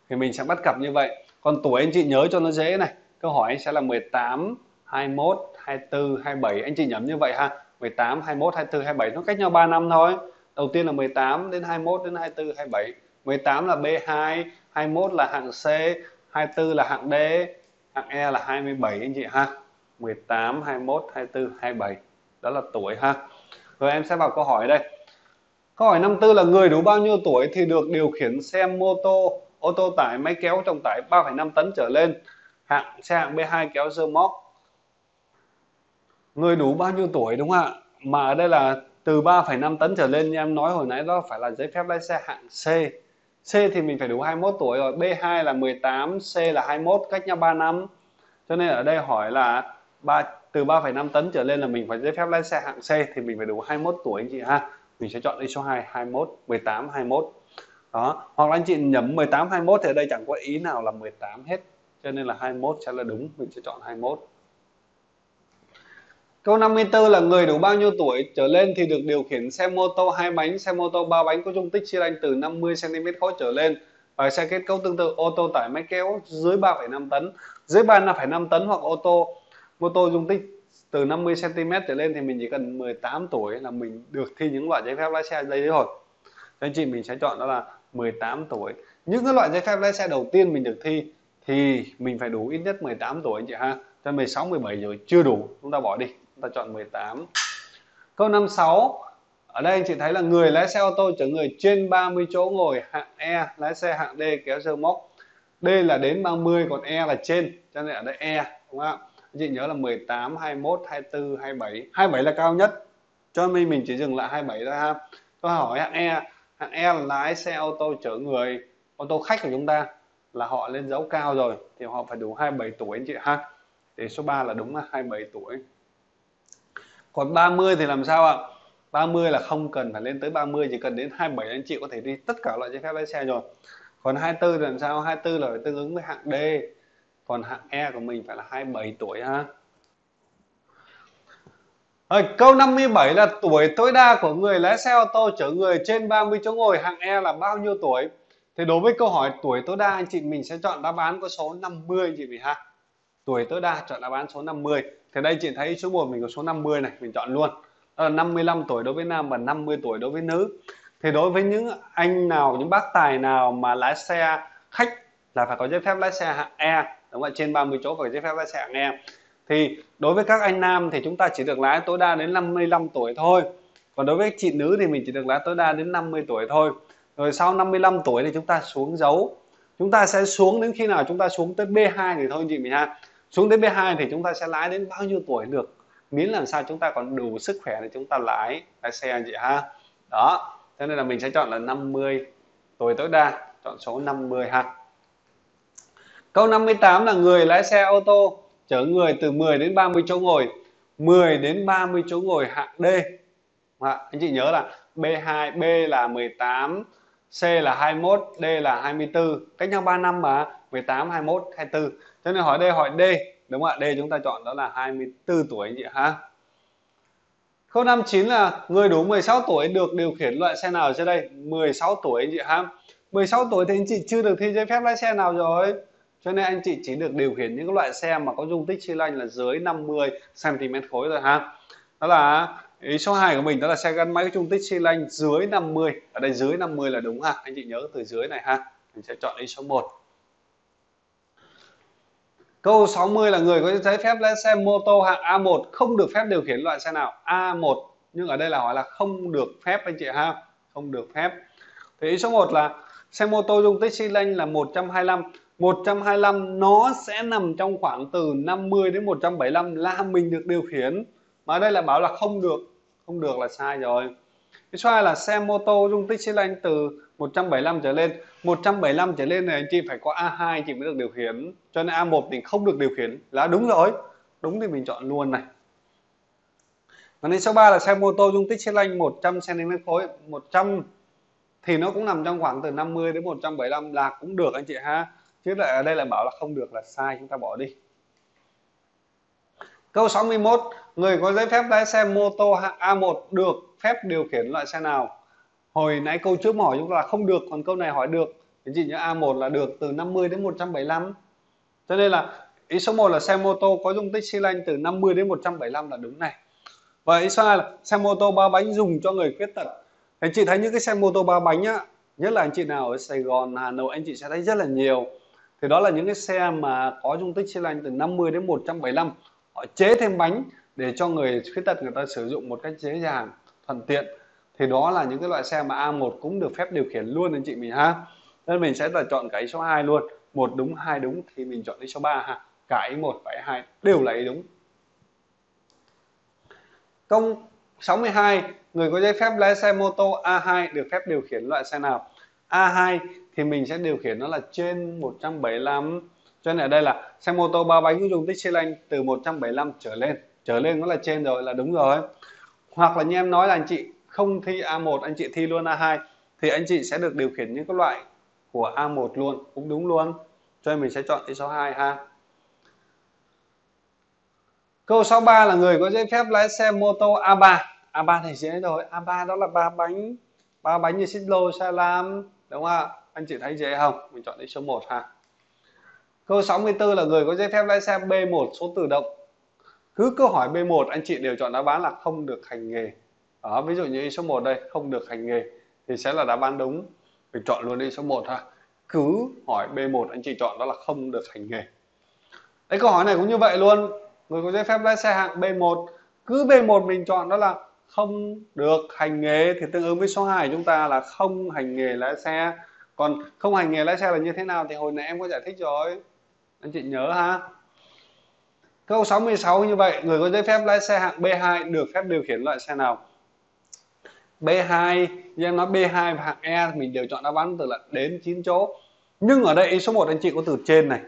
thì mình sẽ bắt cặp như vậy. Còn tuổi anh chị nhớ cho nó dễ này. Câu hỏi anh sẽ là 18 21 24 27 anh chị nhẩm như vậy ha. 18 21 24 27 nó cách nhau 3 năm thôi. Đầu tiên là 18 đến 21 đến 24 27 18 là B2 21 là hạng C 24 là hạng D, hạng E là 27 anh chị ha. 18 21 24 27 đó là tuổi ha. Rồi em sẽ vào câu hỏi đây câu hỏi năm tư là người đủ bao nhiêu tuổi thì được điều khiển xe mô tô ô tô tải máy kéo trọng tải 3,5 tấn trở lên? Hạng xe hạng B2 kéo dơ móc. Người đủ bao nhiêu tuổi đúng không ạ? Mà ở đây là từ 3,5 tấn trở lên như em nói hồi nãy đó phải là giấy phép lái xe hạng C. C thì mình phải đủ 21 tuổi rồi. B2 là 18 C là 21 cách nhau 3 năm. Cho nên ở đây hỏi là 3 từ 3,5 tấn trở lên là mình phải giấy phép lái xe hạng C thì mình phải đủ 21 tuổi anh chị ha mình sẽ chọn đi số 2 21 18 21 đó hoặc là anh chị nhẩm 18 21 thì ở đây chẳng có ý nào là 18 hết. Cho nên là 21 sẽ là đúng mình sẽ chọn 21 Câu 54 là người đủ bao nhiêu tuổi? Trở lên thì được điều khiển xe mô tô hai bánh, xe mô tô ba bánh có dung tích xi lanh từ 50 cm khối trở lên. Và xe kết cấu tương tự ô tô tải máy kéo dưới 3,5 tấn, dưới 3,5 tấn hoặc ô tô mô tô dung tích từ 50 cm trở lên thì mình chỉ cần 18 tuổi là mình được thi những loại giấy phép lái xe đây rồi. Anh chị mình sẽ chọn đó là 18 tuổi. Những cái loại giấy phép lái xe đầu tiên mình được thi thì mình phải đủ ít nhất 18 tuổi anh chị ha. Cho 16 17 rồi chưa đủ, chúng ta bỏ đi chúng ta chọn 18 câu 56 ở đây anh chị thấy là người lái xe ô tô chở người trên 30 chỗ ngồi hạng E lái xe hạng D kéo rơ móc D là đến 30 còn E là trên cho nên ở đây E đúng không ạ chị nhớ là 18 21 24 27 27 là cao nhất. Cho nên mình chỉ dừng lại 27 thôi ha. Tôi hỏi hạng E hạng E là lái xe ô tô chở người, ô tô khách của chúng ta là họ lên dấu cao rồi, thì họ phải đủ 27 tuổi anh chị ha. Thì số 3 là đúng là 27 tuổi. Còn 30 thì làm sao ạ? 30 là không cần phải lên tới 30 chỉ cần đến 27 anh chị có thể đi tất cả loại giấy phép lái xe rồi. Còn 24 thì làm sao? 24 là phải tương ứng với hạng D còn hạng E của mình phải là 27 tuổi ha rồi, câu 57 là tuổi tối đa của người lái xe ô tô chở người trên 30 chỗ ngồi hạng E là bao nhiêu tuổi? Thì đối với câu hỏi tuổi tối đa anh chị mình sẽ chọn đáp án có số 50 anh chị mình ha. Tuổi tối đa chọn đáp án số 50. Thì đây chị thấy số 1 mình có số 50 này, mình chọn luôn. Đó là 55 tuổi đối với nam và 50 tuổi đối với nữ. Thì đối với những anh nào, những bác tài nào mà lái xe khách là phải có giấy phép lái xe hạng E, đúng không ạ? Trên 30 chỗ phải giấy phép lái xe hạng E thì đối với các anh nam thì chúng ta chỉ được lái tối đa đến 55 tuổi thôi. Còn đối với chị nữ thì mình chỉ được lái tối đa đến 50 tuổi thôi. Rồi sau 55 tuổi thì chúng ta xuống dấu. Chúng ta sẽ xuống đến khi nào? Chúng ta xuống tới B2 thì thôi chị mình ha. Xuống đến B2 thì chúng ta sẽ lái đến bao nhiêu tuổi được? Miễn làm sao chúng ta còn đủ sức khỏe để chúng ta lái lái xe, anh chị ha. Đó cho nên là mình sẽ chọn là 50 tuổi tối đa, chọn số 50 ha câu 58 là người lái xe ô tô chở người từ 10 đến 30 chỗ ngồi 10 đến 30 chỗ ngồi hạng D. À, anh chị nhớ là B2 B là 18 C là 21 D là 24 cách nhau 3 năm mà 18 21 24 cho nên hỏi D hỏi D. Đúng không ạ? D chúng ta chọn đó là 24 tuổi anh chị ha? Câu 59 là người đủ 16 tuổi được điều khiển loại xe nào trên đây? 16 tuổi anh chị ha? 16 tuổi thì anh chị chưa được thi giấy phép lái xe nào rồi cho nên anh chị chỉ được điều khiển những loại xe mà có dung tích xi lanh là dưới 50 cm khối rồi ha. Đó là ý số 2 của mình, đó là xe gắn máy có dung tích xi lanh dưới 50 ở đây dưới 50 là đúng ha. Anh chị nhớ từ dưới này ha. Mình sẽ chọn ý số 1 Câu 60 là người có giấy phép lái xe mô tô hạng A1 không được phép điều khiển loại xe nào? A1 nhưng ở đây là hỏi là không được phép anh chị ha. Không được phép. Thì ý số 1 là xe mô tô dung tích xi lanh là 125 125 nó sẽ nằm trong khoảng từ 50 đến 175 là mình được điều khiển. Mà đây là bảo là không được không được là sai rồi. Cái sai là xe mô tô dung tích xy lanh từ 175 trở lên. 175 trở lên này, anh chị phải có A2 chị mới được điều khiển. Cho nên A1 thì không được điều khiển. Là đúng rồi, đúng thì mình chọn luôn này. Còn đến số 3 là xe mô tô dung tích xy lanh 100 cm khối. 100 thì nó cũng nằm trong khoảng từ 50 đến 175 là cũng được, anh chị ha thế là ở đây là bảo là không được là sai, chúng ta bỏ đi. Câu 61 người có giấy phép lái xe mô tô A1 được phép điều khiển loại xe nào? Hồi nãy câu trước mà hỏi chúng ta là không được, còn câu này hỏi được. Thì chị nhớ A1 là được từ 50 đến 175 cho nên là ý số 1 là xe mô tô có dung tích xi lanh từ 50 đến 175 là đúng này. Và ý số 2 là xe mô tô ba bánh dùng cho người khuyết tật. Anh chị thấy những cái xe mô tô ba bánh á, nhất là anh chị nào ở Sài Gòn, Hà Nội, anh chị sẽ thấy rất là nhiều thì đó là những cái xe mà có dung tích xi lanh từ 50 đến 175 họ chế thêm bánh để cho người, khuyết tật người ta sử dụng một cách dễ dàng, thuận tiện. Thì đó là những cái loại xe mà A1 cũng được phép điều khiển luôn anh chị mình ha. Nên mình sẽ là chọn cái số 2 luôn. Một đúng, hai đúng thì mình chọn cái số 3 ha. Cả một 1 và ý 2 đều là ý đúng. Công 62 người có giấy phép lái xe mô tô A2 được phép điều khiển loại xe nào? A2 thì mình sẽ điều khiển nó là trên 175 cho nên ở đây là xe mô tô ba bánh dùng tích xi lanh từ 175 trở lên. Trở lên nó là trên rồi, là đúng rồi. Hoặc là như em nói là anh chị không thi A1 anh chị thi luôn A2 thì anh chị sẽ được điều khiển những cái loại của A1 luôn, cũng đúng luôn. Cho nên mình sẽ chọn số 2 ha. Câu 63 là người có giấy phép lái xe mô tô A3 A3 thì dễ rồi. A3 đó là ba bánh. Ba bánh như xích lô xe lam đúng không ạ? Anh chị thấy dễ không? Mình chọn đi số 1 ha. Câu 64 là người có giấy phép lái xe B1 số tự động. Cứ câu hỏi B1 anh chị đều chọn đáp án là không được hành nghề. Đó, ví dụ như số 1 đây, không được hành nghề, thì sẽ là đáp án đúng. Mình chọn luôn đi số 1 ha. Cứ hỏi B1 anh chị chọn đó là không được hành nghề. Đấy, câu hỏi này cũng như vậy luôn. Người có giấy phép lái xe hạng B1 cứ B1 mình chọn đó là không được hành nghề, thì tương ứng với số 2 chúng ta là không hành nghề lái xe còn không hành nghề lái xe là như thế nào thì hồi nãy em có giải thích rồi. Anh chị nhớ ha? Câu 66 như vậy, người có giấy phép lái xe hạng B2 được phép điều khiển loại xe nào? B2 như em nói B2 và hạng E mình đều chọn đáp án từ là đến 9 chỗ. Nhưng ở đây số 1 anh chị có từ trên này.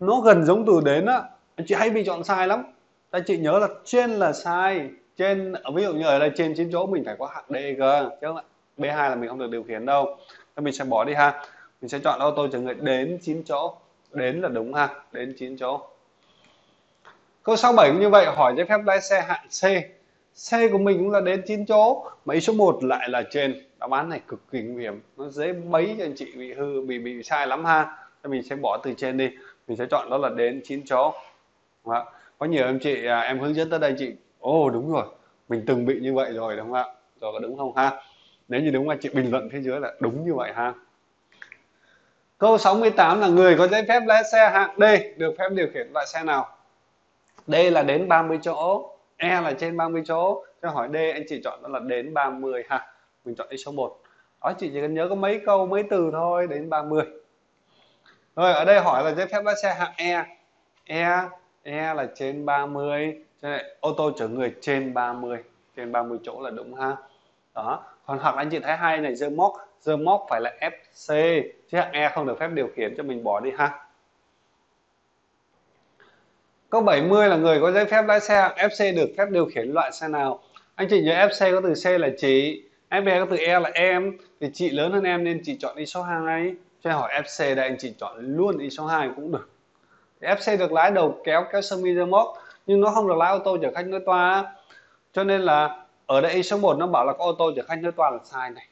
Nó gần giống từ đến á. Anh chị hay bị chọn sai lắm. Anh chị nhớ là trên là sai. Trên, ví dụ như ở đây trên 9 chỗ mình phải có hạng D cơ chứ không ạ? B2 là mình không được điều khiển đâu nên mình sẽ bỏ đi ha. Mình sẽ chọn ô tô chở người đến 9 chỗ. Đến là đúng ha đến 9 chỗ. Câu 67 như vậy hỏi giấy phép lái xe hạng C. C của mình cũng là đến 9 chỗ mà ý số 1 lại là trên. Đáp án này cực kỳ nguy hiểm. Nó dễ bấy cho anh chị bị hư bị bị sai lắm ha. Thì mình sẽ bỏ từ trên đi. Mình sẽ chọn đó là đến 9 chỗ. Đó. có nhiều em chị à, em hướng dẫn tới đây chị ồ oh, đúng rồi. Mình từng bị như vậy rồi đúng không ạ? Rồi có đúng không ha? Nếu như đúng là chị bình luận phía dưới là đúng như vậy ha. Câu 68 là người có giấy phép lái xe hạng D được phép điều khiển loại xe nào? D là đến 30 chỗ E là trên 30 chỗ. Cho hỏi D anh chị chọn đó là đến 30 ha. Mình chọn đi số 1 đó, chị chỉ cần nhớ có mấy câu, mấy từ thôi, đến 30 rồi, ở đây hỏi là giấy phép lái xe hạng E. E E là trên 30 cho nên ô tô chở người trên 30 trên 30 chỗ là đúng ha. Đó còn hoặc anh chị thấy hai này dơ móc dơ móc phải là FC chứ hạng E không được phép điều khiển cho mình bỏ đi ha Câu 70 là người có giấy phép lái xe hạng FC được phép điều khiển loại xe nào? Anh chị nhớ FC có từ C là chị, FB có từ E là em, thì chị lớn hơn em nên chị chọn đi số 2. Cho hỏi FC đây anh chị chọn luôn đi số 2 cũng được. Thì FC được lái đầu kéo kéo sơ mi móc nhưng nó không được lái ô tô chở khách nữa toa. Cho nên là ở đây số 1 nó bảo là có ô tô chở khách nó toàn là sai này.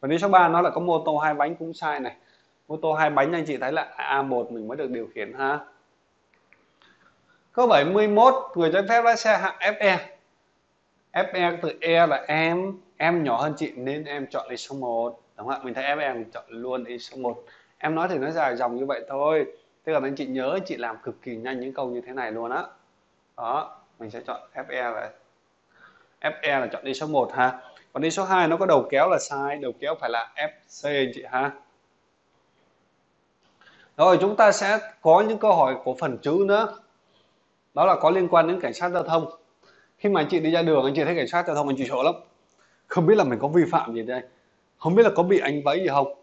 Còn đi số 3 nó là có mô tô hai bánh cũng sai này. Mô tô hai bánh anh chị thấy là A1 mình mới được điều khiển ha. Câu 71 người cho phép lái xe hạng FE. FE từ E là em, em nhỏ hơn chị nên em chọn đi số 1. Đúng không ạ? Mình thấy FE mình chọn luôn đi số 1. Em nói thì nó dài dòng như vậy thôi. Tức là anh chị nhớ chị làm cực kỳ nhanh những câu như thế này luôn á. Đó, mình sẽ chọn FE là FE là chọn đi số 1 ha. Còn đi số 2 nó có đầu kéo là sai, đầu kéo phải là FC anh chị ha. Rồi chúng ta sẽ có những câu hỏi của phần chữ nữa. Đó là có liên quan đến cảnh sát giao thông. Khi mà anh chị đi ra đường anh chị thấy cảnh sát giao thông anh chị sợ lắm. Không biết là mình có vi phạm gì đây? Không biết là có bị anh vẫy gì không?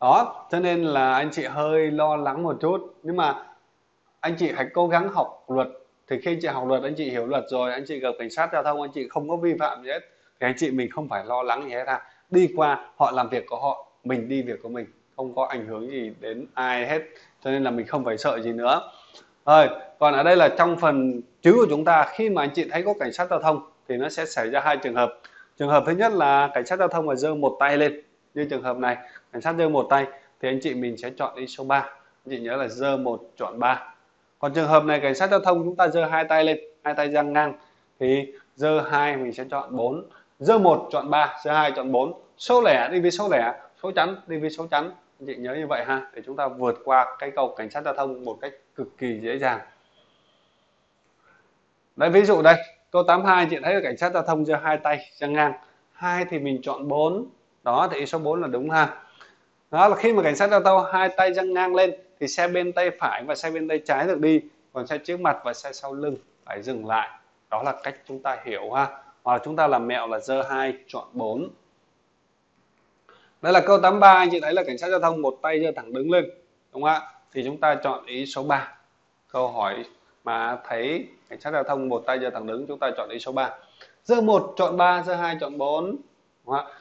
Đó cho nên là anh chị hơi lo lắng một chút. Nhưng mà anh chị hãy cố gắng học luật thì khi anh chị học luật, anh chị hiểu luật rồi, anh chị gặp cảnh sát giao thông, anh chị không có vi phạm gì hết. Thì anh chị mình không phải lo lắng gì hết ha. Đi qua, họ làm việc của họ, mình đi việc của mình, không có ảnh hưởng gì đến ai hết. Cho nên là mình không phải sợ gì nữa. Rồi, còn ở đây là trong phần chứ của chúng ta, khi mà anh chị thấy có cảnh sát giao thông thì nó sẽ xảy ra hai trường hợp. Trường hợp thứ nhất là cảnh sát giao thông mà giơ một tay lên, như trường hợp này. Cảnh sát giơ một tay thì anh chị mình sẽ chọn đi số 3 anh chị nhớ là giơ một, chọn 3 còn trường hợp này cảnh sát giao thông chúng ta giơ hai tay lên, hai tay dang ngang, thì giơ hai mình sẽ chọn 4 giơ một chọn 3 giơ hai chọn 4 số lẻ đi với số lẻ, số chắn đi với số chắn anh chị nhớ như vậy ha, để chúng ta vượt qua cái cầu cảnh sát giao thông một cách cực kỳ dễ dàng. Đấy, ví dụ đây, câu 82 chị thấy là cảnh sát giao thông giơ hai tay dang ngang. Hai thì mình chọn 4 đó, thì số 4 là đúng ha. Đó, là khi mà cảnh sát giao thông hai tay dang ngang lên thì xe bên tay phải và xe bên tay trái được đi, còn xe trước mặt và xe sau lưng phải dừng lại. Đó là cách chúng ta hiểu ha. Hoặc là chúng ta làm mẹo là dơ hai, chọn 4 đây là câu 83 anh chị thấy là cảnh sát giao thông một tay giơ thẳng đứng lên, đúng không ạ? Thì chúng ta chọn ý số 3 câu hỏi mà thấy cảnh sát giao thông một tay giơ thẳng đứng, chúng ta chọn ý số 3 giơ một, chọn 3 giơ hai, chọn 4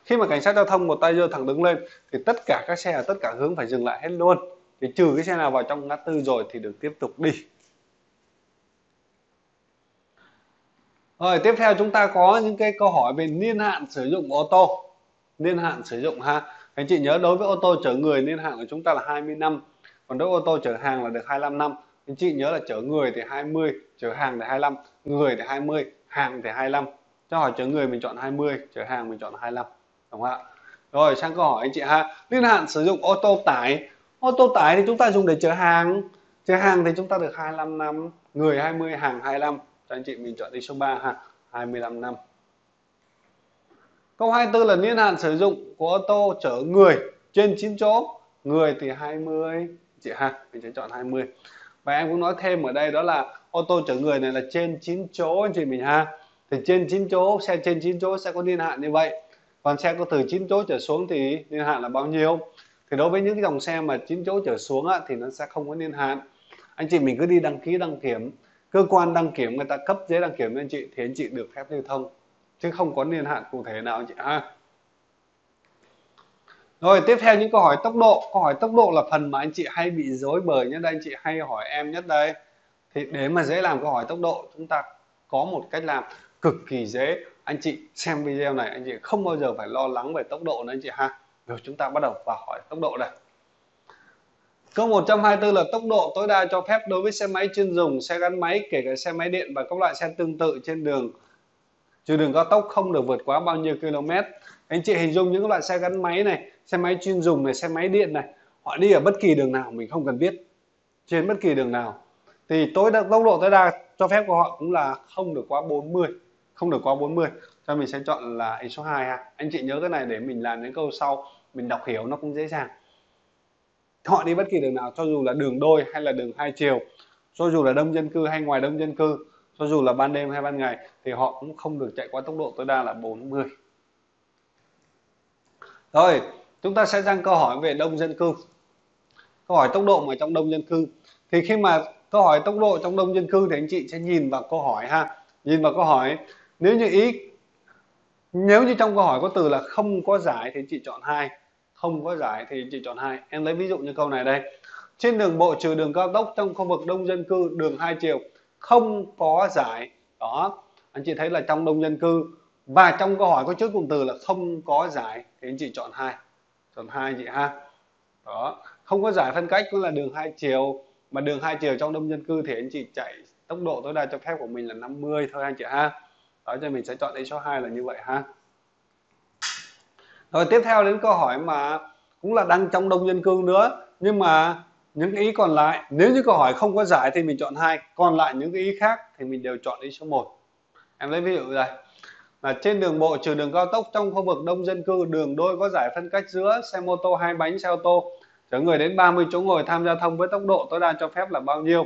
khi mà cảnh sát giao thông một tay giơ thẳng đứng lên, thì tất cả các xe ở tất cả hướng phải dừng lại hết luôn thì trừ cái xe nào vào trong ngã tư rồi thì được tiếp tục đi. Rồi, tiếp theo chúng ta có những cái câu hỏi về niên hạn sử dụng ô tô. Niên hạn sử dụng ha. Anh chị nhớ đối với ô tô chở người, niên hạn của chúng ta là 20 năm. Còn đối với ô tô chở hàng là được 25 năm. Anh chị nhớ là chở người thì 20 chở hàng thì 25 người thì 20 hàng thì 25 cho hỏi chở người mình chọn 20 chở hàng mình chọn 25 đúng không ạ? Rồi, sang câu hỏi anh chị ha. Niên hạn sử dụng ô tô tải ô tô tải thì chúng ta dùng để chở hàng chở hàng thì chúng ta được 25 năm người 20 hàng 25 cho anh chị mình chọn đi số 3 ha 25 năm Câu 24 là niên hạn sử dụng của ô tô chở người trên 9 chỗ, người thì 20 chị ha, mình sẽ chọn 20. Và em cũng nói thêm ở đây đó là ô tô chở người này là trên 9 chỗ anh chị mình ha. Thì trên 9 chỗ, xe trên 9 chỗ sẽ có niên hạn như vậy. Còn xe có từ 9 chỗ trở xuống thì niên hạn là bao nhiêu? Thì đối với những dòng xe mà 9 chỗ trở xuống á, thì nó sẽ không có niên hạn. anh chị mình cứ đi đăng ký đăng kiểm. Cơ quan đăng kiểm người ta cấp giấy đăng kiểm cho anh chị thì anh chị được phép lưu thông. Chứ không có niên hạn cụ thể nào anh chị. Ha rồi tiếp theo những câu hỏi tốc độ. Câu hỏi tốc độ là phần mà anh chị hay bị dối bời nhất đây. Anh chị hay hỏi em nhất đây. Thì để mà dễ làm câu hỏi tốc độ chúng ta có một cách làm cực kỳ dễ. Anh chị xem video này anh chị không bao giờ phải lo lắng về tốc độ nữa anh chị ha rồi chúng ta bắt đầu vào hỏi tốc độ đây Câu 124 là tốc độ tối đa cho phép đối với xe máy chuyên dùng, xe gắn máy, kể cả xe máy điện và các loại xe tương tự trên đường trừ đường cao tốc không được vượt quá bao nhiêu km. Anh chị hình dung những loại xe gắn máy này, xe máy chuyên dùng này, xe máy điện này, họ đi ở bất kỳ đường nào mình không cần biết. Trên bất kỳ đường nào. Thì tối đa, tốc độ tối đa cho phép của họ cũng là không được quá 40, không được quá 40. Cho mình sẽ chọn là ý số 2 ha. Anh chị nhớ cái này để mình làm đến câu sau, mình đọc hiểu nó cũng dễ dàng. Họ đi bất kỳ đường nào cho dù là đường đôi hay là đường hai chiều cho dù là đông dân cư hay ngoài đông dân cư cho dù là ban đêm hay ban ngày thì họ cũng không được chạy quá tốc độ tối đa là 40 rồi chúng ta sẽ sang câu hỏi về đông dân cư. Câu hỏi tốc độ mà trong đông dân cư. Thì khi mà câu hỏi tốc độ trong đông dân cư thì anh chị sẽ nhìn vào câu hỏi ha. Nhìn vào câu hỏi nếu như ý nếu như trong câu hỏi có từ là không có giải thì chị chọn hai. Không có giải thì chị chọn hai. Em lấy ví dụ như câu này đây. Trên đường bộ trừ đường cao tốc trong khu vực đông dân cư, đường hai chiều, không có giải. Đó. Anh chị thấy là trong đông dân cư. Và trong câu hỏi có trước cụm từ là không có giải thì anh chị chọn hai. Chọn hai chị ha. Đó. Không có giải phân cách cũng là đường hai chiều. Mà đường hai chiều trong đông dân cư thì anh chị chạy tốc độ tối đa cho phép của mình là 50 thôi anh chị ha đó cho mình sẽ chọn đây số 2 là như vậy ha. Rồi, tiếp theo đến câu hỏi mà cũng là đang trong đông dân cư nữa, nhưng mà những ý còn lại, nếu như câu hỏi không có giải thì mình chọn hai, còn lại những cái ý khác thì mình đều chọn ý số 1 em lấy ví dụ đây. Là trên đường bộ, trừ đường cao tốc trong khu vực đông dân cư, đường đôi có giải phân cách giữa xe mô tô hai bánh, xe ô tô. Chở người đến 30 chỗ ngồi tham gia thông với tốc độ tối đa cho phép là bao nhiêu?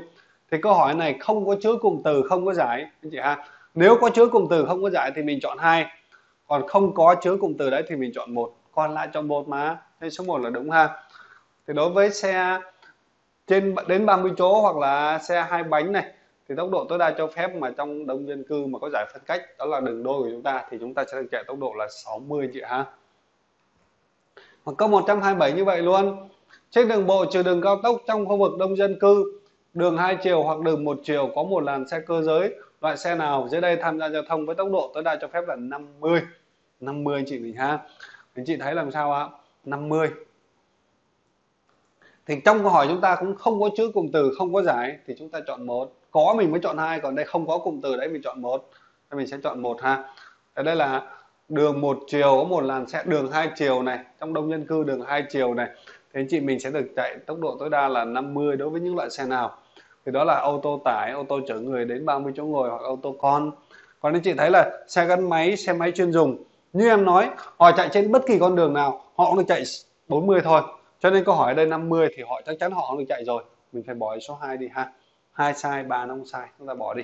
Thì câu hỏi này không có chứa cụm từ, không có giải. Anh chị ha nếu có chứa cụm từ không có giải thì mình chọn hai. Còn không có chứa cụm từ đấy thì mình chọn một. Còn lại chọn một mà. Nên số 1 là đúng ha. Thì đối với xe trên, đến 30 chỗ hoặc là xe hai bánh này, thì tốc độ tối đa cho phép mà trong đông dân cư mà có giải phân cách, đó là đường đôi của chúng ta, thì chúng ta sẽ chạy tốc độ là 60 chị ha. Hoặc câu 127 như vậy luôn. Trên đường bộ trừ đường cao tốc trong khu vực đông dân cư, đường hai chiều hoặc đường một chiều có một làn xe cơ giới loại xe nào dưới đây tham gia giao thông với tốc độ tối đa cho phép là 50 50 anh chị mình ha. Anh chị thấy làm sao ạ? 50 thì trong câu hỏi chúng ta cũng không có chữ cụm từ, không có giải, thì chúng ta chọn một. Có mình mới chọn hai, còn đây không có cụm từ đấy mình chọn một. Thì mình sẽ chọn một ha. Ở đây là đường một chiều, có một làn xe, đường hai chiều này. Trong đông dân cư đường hai chiều này. Thì anh chị mình sẽ được chạy tốc độ tối đa là 50 đối với những loại xe nào thì đó là ô tô tải ô tô chở người đến 30 chỗ ngồi hoặc ô tô con. Còn anh chị thấy là xe gắn máy, xe máy chuyên dùng. Như em nói, họ chạy trên bất kỳ con đường nào, họ cũng được chạy 40 thôi. Cho nên câu hỏi ở đây 50 thì họ chắc chắn họ cũng được chạy rồi. Mình phải bỏ số 2 đi ha. Hai sai, ba nó không sai. Chúng ta bỏ đi.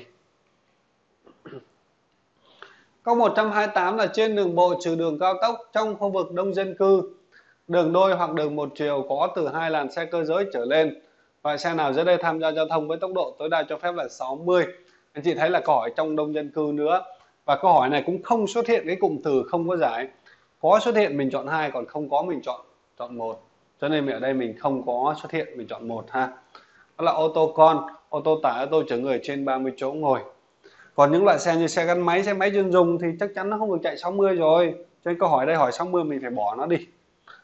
Câu 128 là trên đường bộ trừ đường cao tốc trong khu vực đông dân cư, đường đôi hoặc đường một chiều có từ hai làn xe cơ giới trở lên. Loại xe nào dưới đây tham gia giao thông với tốc độ tối đa cho phép là 60 anh chị thấy là câu hỏi trong đông dân cư nữa. Và câu hỏi này cũng không xuất hiện cái cụm từ không có giải. Có xuất hiện mình chọn hai, còn không có mình chọn chọn một. Cho nên ở đây mình không có xuất hiện mình chọn một ha. Đó là ô tô con, ô tô tải, ô tô chở người trên 30 chỗ ngồi. Còn những loại xe như xe gắn máy, xe máy chuyên dùng thì chắc chắn nó không được chạy 60 rồi. Cho nên câu hỏi đây hỏi 60 mình phải bỏ nó đi.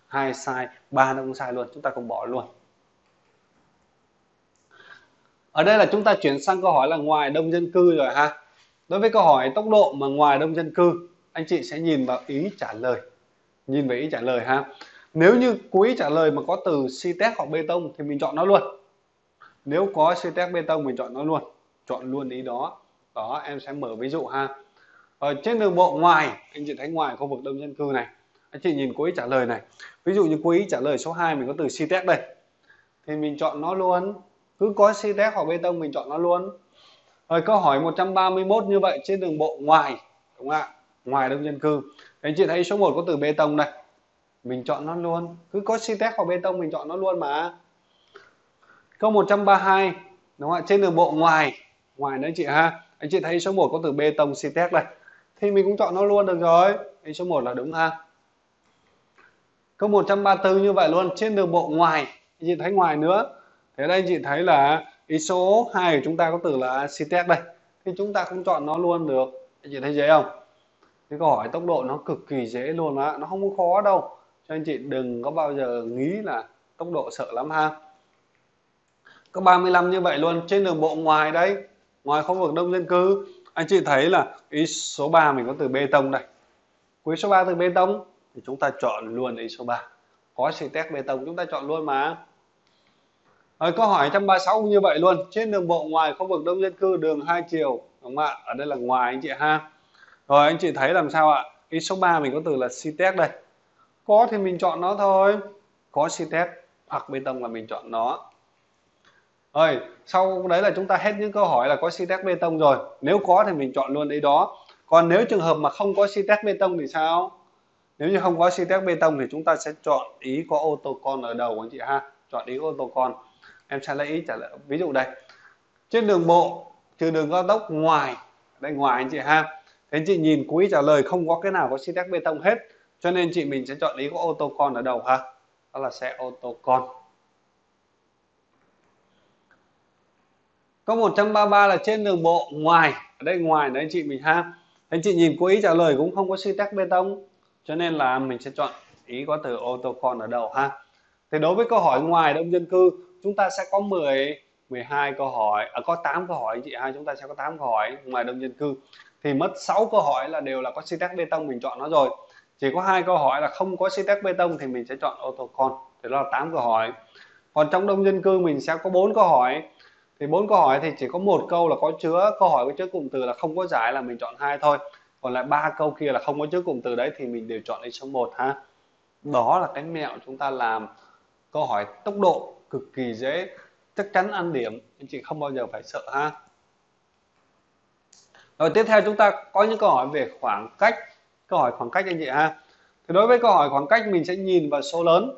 Hai sai, ba nó cũng sai luôn, chúng ta cùng bỏ luôn ở đây là chúng ta chuyển sang câu hỏi là ngoài đông dân cư rồi ha. Đối với câu hỏi tốc độ mà ngoài đông dân cư, anh chị sẽ nhìn vào ý trả lời. Nhìn vào ý trả lời ha. Nếu như cuối trả lời mà có từ test hoặc bê tông thì mình chọn nó luôn. Nếu có test bê tông mình chọn nó luôn. Chọn luôn ý đó. Đó, em sẽ mở ví dụ ha. Ở trên đường bộ ngoài, anh chị thấy ngoài khu vực đông dân cư này, anh chị nhìn cuối trả lời này. Ví dụ như cuối trả lời số 2 mình có từ test đây. Thì mình chọn nó luôn cứ có test hoặc bê tông mình chọn nó luôn. Rồi câu hỏi 131 như vậy trên đường bộ ngoài đúng không ạ? Ngoài đông dân cư. Anh chị thấy số 1 có từ bê tông này, mình chọn nó luôn. Cứ có test hoặc bê tông mình chọn nó luôn mà. Câu 132 đúng không ạ? Trên đường bộ ngoài. Ngoài đấy chị ha. Anh chị thấy số 1 có từ bê tông xi đây. Thì mình cũng chọn nó luôn được rồi. Ý số 1 là đúng ha. Câu 134 như vậy luôn trên đường bộ ngoài. Anh chị thấy ngoài nữa thế đây anh chị thấy là ý số 2 của chúng ta có từ là xi đây. Thì chúng ta cũng chọn nó luôn được. Anh chị thấy dễ không? Cái câu hỏi tốc độ nó cực kỳ dễ luôn á. Nó không có khó đâu. Cho anh chị đừng có bao giờ nghĩ là tốc độ sợ lắm ha. Có 35 như vậy luôn, trên đường bộ ngoài đây ngoài khu vực đông dân cư, anh chị thấy là ý số 3 mình có từ bê tông đây. Quý số 3 từ bê tông, thì chúng ta chọn luôn ý số 3 có xì test bê tông, chúng ta chọn luôn mà rồi, câu hỏi 136 như vậy luôn. Trên đường bộ ngoài khu vực đông dân cư đường hai chiều đúng không ạ? Ở đây là ngoài anh chị ha. Rồi, anh chị thấy làm sao ạ? Ý số 3 mình có từ là xi đây. Có thì mình chọn nó thôi. Có xi hoặc bê tông là mình chọn nó. Rồi, sau đấy là chúng ta hết những câu hỏi là có xi bê tông rồi. Nếu có thì mình chọn luôn ý đó. Còn nếu trường hợp mà không có xi bê tông thì sao? Nếu như không có xi bê tông thì chúng ta sẽ chọn ý có ô tô con ở đầu, anh chị ha. Chọn ý ô tô con em sẽ lấy trả lời. Ví dụ đây. Trên đường bộ, trừ đường cao tốc ngoài, đây ngoài anh chị ha. Thế anh chị nhìn quý trả lời không có cái nào có xi bê tông hết, cho nên chị mình sẽ chọn ý có ô tô con ở đầu ha. Đó là xe ô tô con. Câu 133 là trên đường bộ ngoài. Ở đây ngoài đấy anh chị mình ha. Anh chị nhìn cuối ý trả lời cũng không có xi tách bê tông, cho nên là mình sẽ chọn ý có từ ô tô con ở đầu ha. Thì đối với câu hỏi ngoài đông dân cư chúng ta sẽ có 10 12 câu hỏi à, có 8 câu hỏi anh chị ha chúng ta sẽ có 8 câu hỏi ngoài đông dân cư. Thì mất 6 câu hỏi là đều là có xi bê tông mình chọn nó rồi. Chỉ có hai câu hỏi là không có xi bê tông thì mình sẽ chọn ô tô con. Thì đó là 8 câu hỏi. Còn trong đông dân cư mình sẽ có bốn câu hỏi. Thì bốn câu hỏi thì chỉ có một câu là có chứa câu hỏi có chứa cụm từ là không có giải là mình chọn hai thôi. Còn lại ba câu kia là không có chứa cụm từ đấy thì mình đều chọn đi số 1 ha. Đó là cái mẹo chúng ta làm câu hỏi tốc độ cực kỳ dễ. Chắc chắn ăn điểm anh chị không bao giờ phải sợ ha. Rồi tiếp theo chúng ta có những câu hỏi về khoảng cách. Câu hỏi khoảng cách anh chị ha. Thì đối với câu hỏi khoảng cách, mình sẽ nhìn vào số lớn.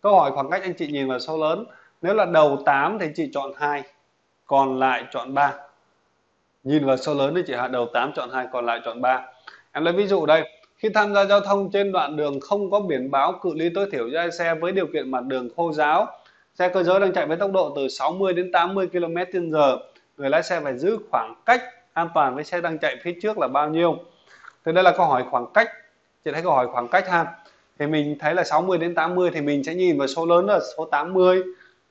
Câu hỏi khoảng cách anh chị nhìn vào số lớn. Nếu là đầu 8 thì chị chọn hai, còn lại chọn 3 nhìn vào số lớn thì chị hạ đầu 8 chọn 2 còn lại chọn 3 em lấy ví dụ đây. Khi tham gia giao thông trên đoạn đường không có biển báo, cự ly tối thiểu cho xe với điều kiện mặt đường khô giáo xe cơ giới đang chạy với tốc độ từ 60 đến 80 km/h người lái xe phải giữ khoảng cách an toàn với xe đang chạy phía trước là bao nhiêu? Thì đây là câu hỏi khoảng cách. Chị thấy câu hỏi khoảng cách ha. Thì mình thấy là 60 đến 80 thì mình sẽ nhìn vào số lớn là số 80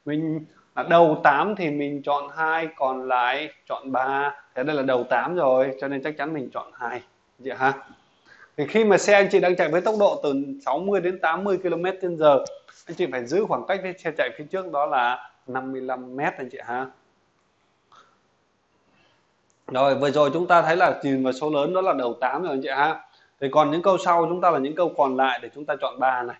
mình đầu 8 thì mình chọn hai, còn lại chọn 3 thế đây là đầu 8 rồi, cho nên chắc chắn mình chọn hai. Vậy ha. Thì khi mà xe anh chị đang chạy với tốc độ từ 60 đến 80 km h anh chị phải giữ khoảng cách với xe chạy phía trước đó là 55 mét anh chị ha. Rồi, vừa rồi chúng ta thấy là nhìn vào số lớn đó là đầu 8 rồi anh chị ha. Thì còn những câu sau chúng ta là những câu còn lại để chúng ta chọn ba này.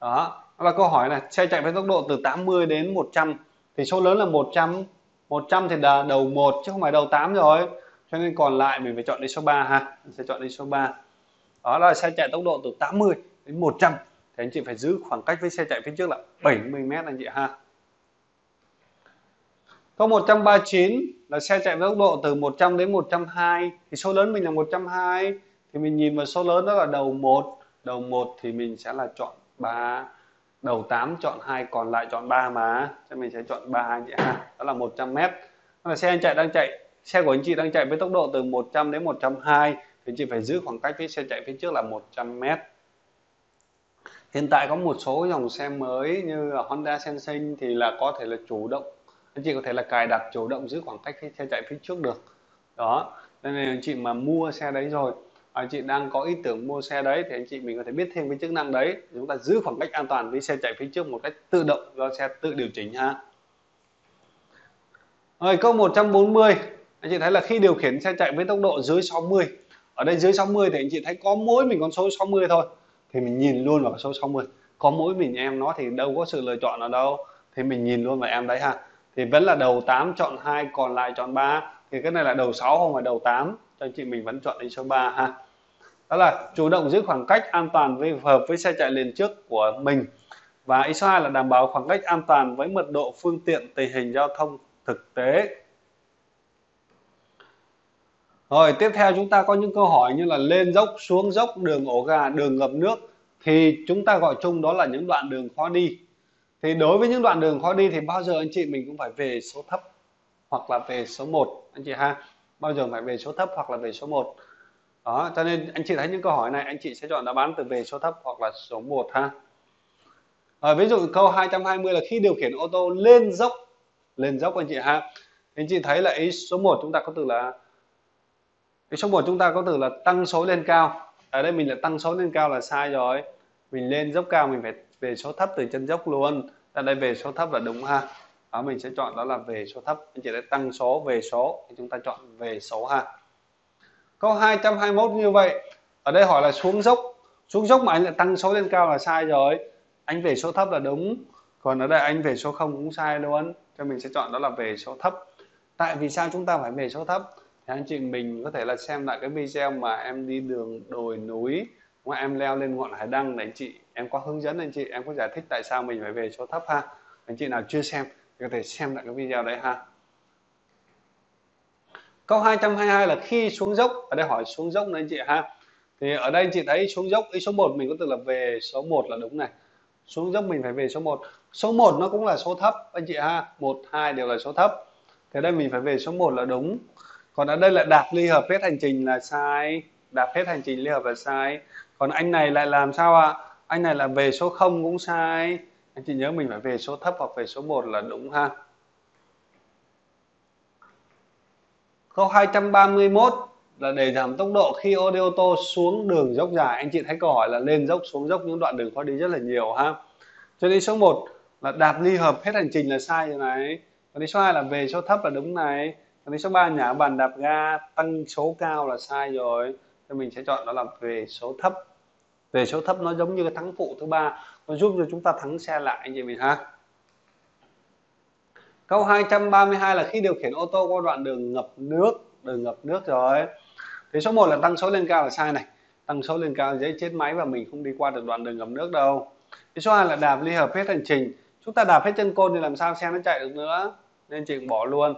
Đó là câu hỏi này, xe chạy với tốc độ từ 80 đến 100 thì số lớn là 100 100 thì là đầu 1 chứ không phải đầu 8 rồi. Cho nên còn lại mình phải chọn đi số 3 ha, mình sẽ chọn đi số 3 đó là xe chạy tốc độ từ 80 đến 100 thì anh chị phải giữ khoảng cách với xe chạy phía trước là 70 mét anh chị ha. Câu 139 là xe chạy với tốc độ từ 100 đến 120 thì số lớn mình là 120 thì mình nhìn vào số lớn đó là đầu 1 đầu 1 thì mình sẽ là chọn 3 đầu 8 chọn hai còn lại chọn 3 mà. Cho mình sẽ chọn 3 anh chị ha. Đó là 100 mét. Là xe anh chạy đang chạy. Xe của anh chị đang chạy với tốc độ từ 100 đến 120 thì anh chị phải giữ khoảng cách với xe chạy phía trước là 100 mét hiện tại có một số dòng xe mới như là Honda Sensing thì là có thể là chủ động anh chị có thể là cài đặt chủ động giữ khoảng cách với xe chạy phía trước được. Đó, nên là anh chị mà mua xe đấy rồi, anh chị đang có ý tưởng mua xe đấy thì anh chị mình có thể biết thêm cái chức năng đấy, chúng ta giữ khoảng cách an toàn với xe chạy phía trước một cách tự động do xe tự điều chỉnh ha. Rồi, câu 140 anh chị thấy là khi điều khiển xe chạy với tốc độ dưới 60 ở đây dưới 60 thì anh chị thấy có mỗi mình con số 60 thôi thì mình nhìn luôn vào số 60 có mỗi mình em nó thì đâu có sự lựa chọn ở đâu. Thì mình nhìn luôn vào em đấy ha. Thì vẫn là đầu 8 chọn 2 còn lại chọn 3 thì cái này là đầu 6 không phải đầu 8 cho anh chị mình vẫn chọn đi số 3 ha. Đó là chủ động giữ khoảng cách an toàn với, hợp với xe chạy liền trước của mình. Và ý số 2 là đảm bảo khoảng cách an toàn với mật độ phương tiện, tình hình giao thông thực tế rồi tiếp theo chúng ta có những câu hỏi như là lên dốc xuống dốc đường ổ gà đường ngập nước. Thì chúng ta gọi chung đó là những đoạn đường khó đi. Thì đối với những đoạn đường khó đi thì bao giờ anh chị mình cũng phải về số thấp hoặc là về số 1 anh chị ha? Bao giờ phải về số thấp hoặc là về số 1 đó cho nên anh chị thấy những câu hỏi này anh chị sẽ chọn đáp án từ về số thấp hoặc là số 1 ha? À, ví dụ câu 220 là khi điều khiển ô tô lên dốc lên dốc anh chị ha? Anh chị thấy là ý số 1 chúng ta có từ là thì số 1 chúng ta có từ là tăng số lên cao. Ở đây mình là tăng số lên cao là sai rồi. Mình lên dốc cao mình phải về số thấp từ chân dốc luôn. Ở đây về số thấp là đúng ha. Đó, mình sẽ chọn đó là về số thấp. Anh chị đã tăng số, về số, thì chúng ta chọn về số ha. Câu 221 như vậy. Ở đây hỏi là xuống dốc. Xuống dốc mà anh lại tăng số lên cao là sai rồi. Anh về số thấp là đúng. Còn ở đây anh về số không cũng sai luôn. Cho mình sẽ chọn đó là về số thấp. Tại vì sao chúng ta phải về số thấp? Thì anh chị mình có thể là xem lại cái video mà em đi đường đồi núi, mà em leo lên ngọn hải đăng để anh chị. Em có hướng dẫn anh chị, em có giải thích tại sao mình phải về số thấp ha. Anh chị nào chưa xem thì có thể xem lại cái video đấy ha. Câu 222 là khi xuống dốc. Ở đây hỏi xuống dốc này anh chị ha. Thì ở đây anh chị thấy xuống dốc, ý số 1 mình có từ là về số 1 là đúng này. Xuống dốc mình phải về số 1 số 1 nó cũng là số thấp anh chị ha. 1 2 đều là số thấp. Thế đây mình phải về số 1 là đúng còn ở đây là đạp ly hợp hết hành trình là sai. Đạp hết hành trình ly hợp là sai. Còn anh này lại làm sao ạ? À? anh này là về số 0 cũng sai. Anh chị nhớ mình phải về số thấp hoặc về số 1 là đúng ha? Câu 231 là để giảm tốc độ khi ô đi ô tô xuống đường dốc dài. Anh chị thấy câu hỏi là lên dốc, xuống dốc, những đoạn đường khó đi rất là nhiều ha? Cho nên số 1 là đạp ly hợp hết hành trình là sai rồi này. Còn đi số 2 là về số thấp là đúng này còn số 3 nhả bàn đạp ga tăng số cao là sai rồi. Thì mình sẽ chọn đó là về số thấp. Về số thấp nó giống như cái thắng phụ thứ ba. Nó giúp cho chúng ta thắng xe lại anh chị mình ha. Câu 232 là khi điều khiển ô tô qua đoạn đường ngập nước, đường ngập nước rồi. Thì số 1 là tăng số lên cao là sai này. Tăng số lên cao dễ chết máy và mình không đi qua được đoạn đường ngập nước đâu. Thì số 2 là đạp ly hợp hết hành trình. Chúng ta đạp hết chân côn thì làm sao xe nó chạy được nữa? Nên chị bỏ luôn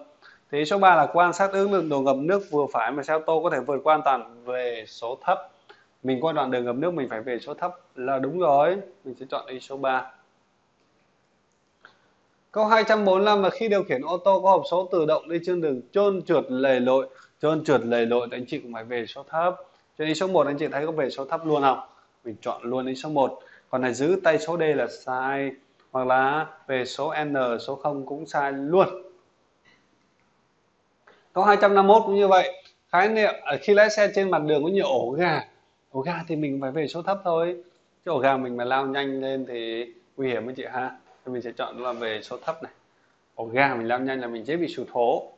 thì số 3 là quan sát ứng lượng đồ ngập nước vừa phải mà xe ô tô có thể vượt qua an toàn về số thấp? Mình qua đoạn đường ngập nước mình phải về số thấp là đúng rồi. Mình sẽ chọn đi số 3 Câu 245 là khi điều khiển ô tô có hộp số tự động đi trên đường trơn trượt lầy lội, trơn trượt lầy lội thì anh chị cũng phải về số thấp. Cho nên số 1 anh chị thấy có về số thấp luôn không? Mình chọn luôn đi số 1 còn này giữ tay số D là sai, hoặc là về số N, số 0 cũng sai luôn câu 251 cũng như vậy. Khái niệm khi lái xe trên mặt đường có nhiều ổ gà. Ổ gà thì mình phải về số thấp thôi. Chứ ổ gà mình mà lao nhanh lên thì nguy hiểm với chị ha. Thì mình sẽ chọn là về số thấp này. Ổ gà mình lao nhanh là mình dễ bị sụt hố.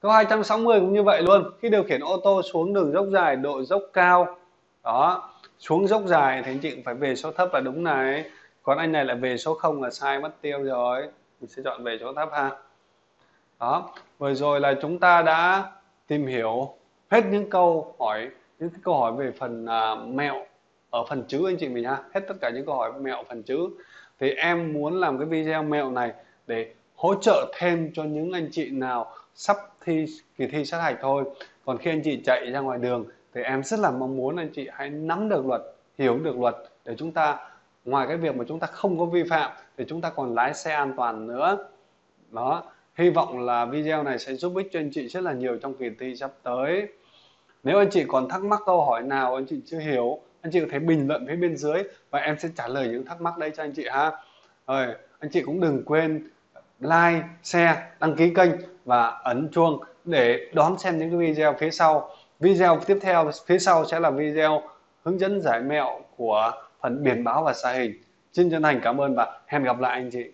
Câu 260 cũng như vậy luôn. Khi điều khiển ô tô xuống đường dốc dài, độ dốc cao, đó, xuống dốc dài thì anh chị cũng phải về số thấp là đúng này. Còn anh này lại về số 0 là sai, mất tiêu rồi. Mình sẽ chọn về số thấp ha đó vừa rồi là chúng ta đã tìm hiểu hết những câu hỏi những cái câu hỏi về phần uh, mẹo ở phần chữ anh chị mình ha. Hết tất cả những câu hỏi mẹo phần chữ. Thì em muốn làm cái video mẹo này để hỗ trợ thêm cho những anh chị nào sắp thi kỳ thi sát hạch thôi. Còn khi anh chị chạy ra ngoài đường thì em rất là mong muốn anh chị hãy nắm được luật hiểu được luật để chúng ta ngoài cái việc mà chúng ta không có vi phạm thì chúng ta còn lái xe an toàn nữa. Đó hy vọng là video này sẽ giúp ích cho anh chị rất là nhiều trong kỳ thi sắp tới. Nếu anh chị còn thắc mắc câu hỏi nào anh chị chưa hiểu, anh chị có thể bình luận phía bên dưới và em sẽ trả lời những thắc mắc đấy cho anh chị ha. Rồi, anh chị cũng đừng quên like, share, đăng ký kênh và ấn chuông để đón xem những cái video phía sau. Video tiếp theo, phía sau sẽ là video hướng dẫn giải mẹo của phần biển báo và xa hình. Xin chân thành cảm ơn và hẹn gặp lại anh chị.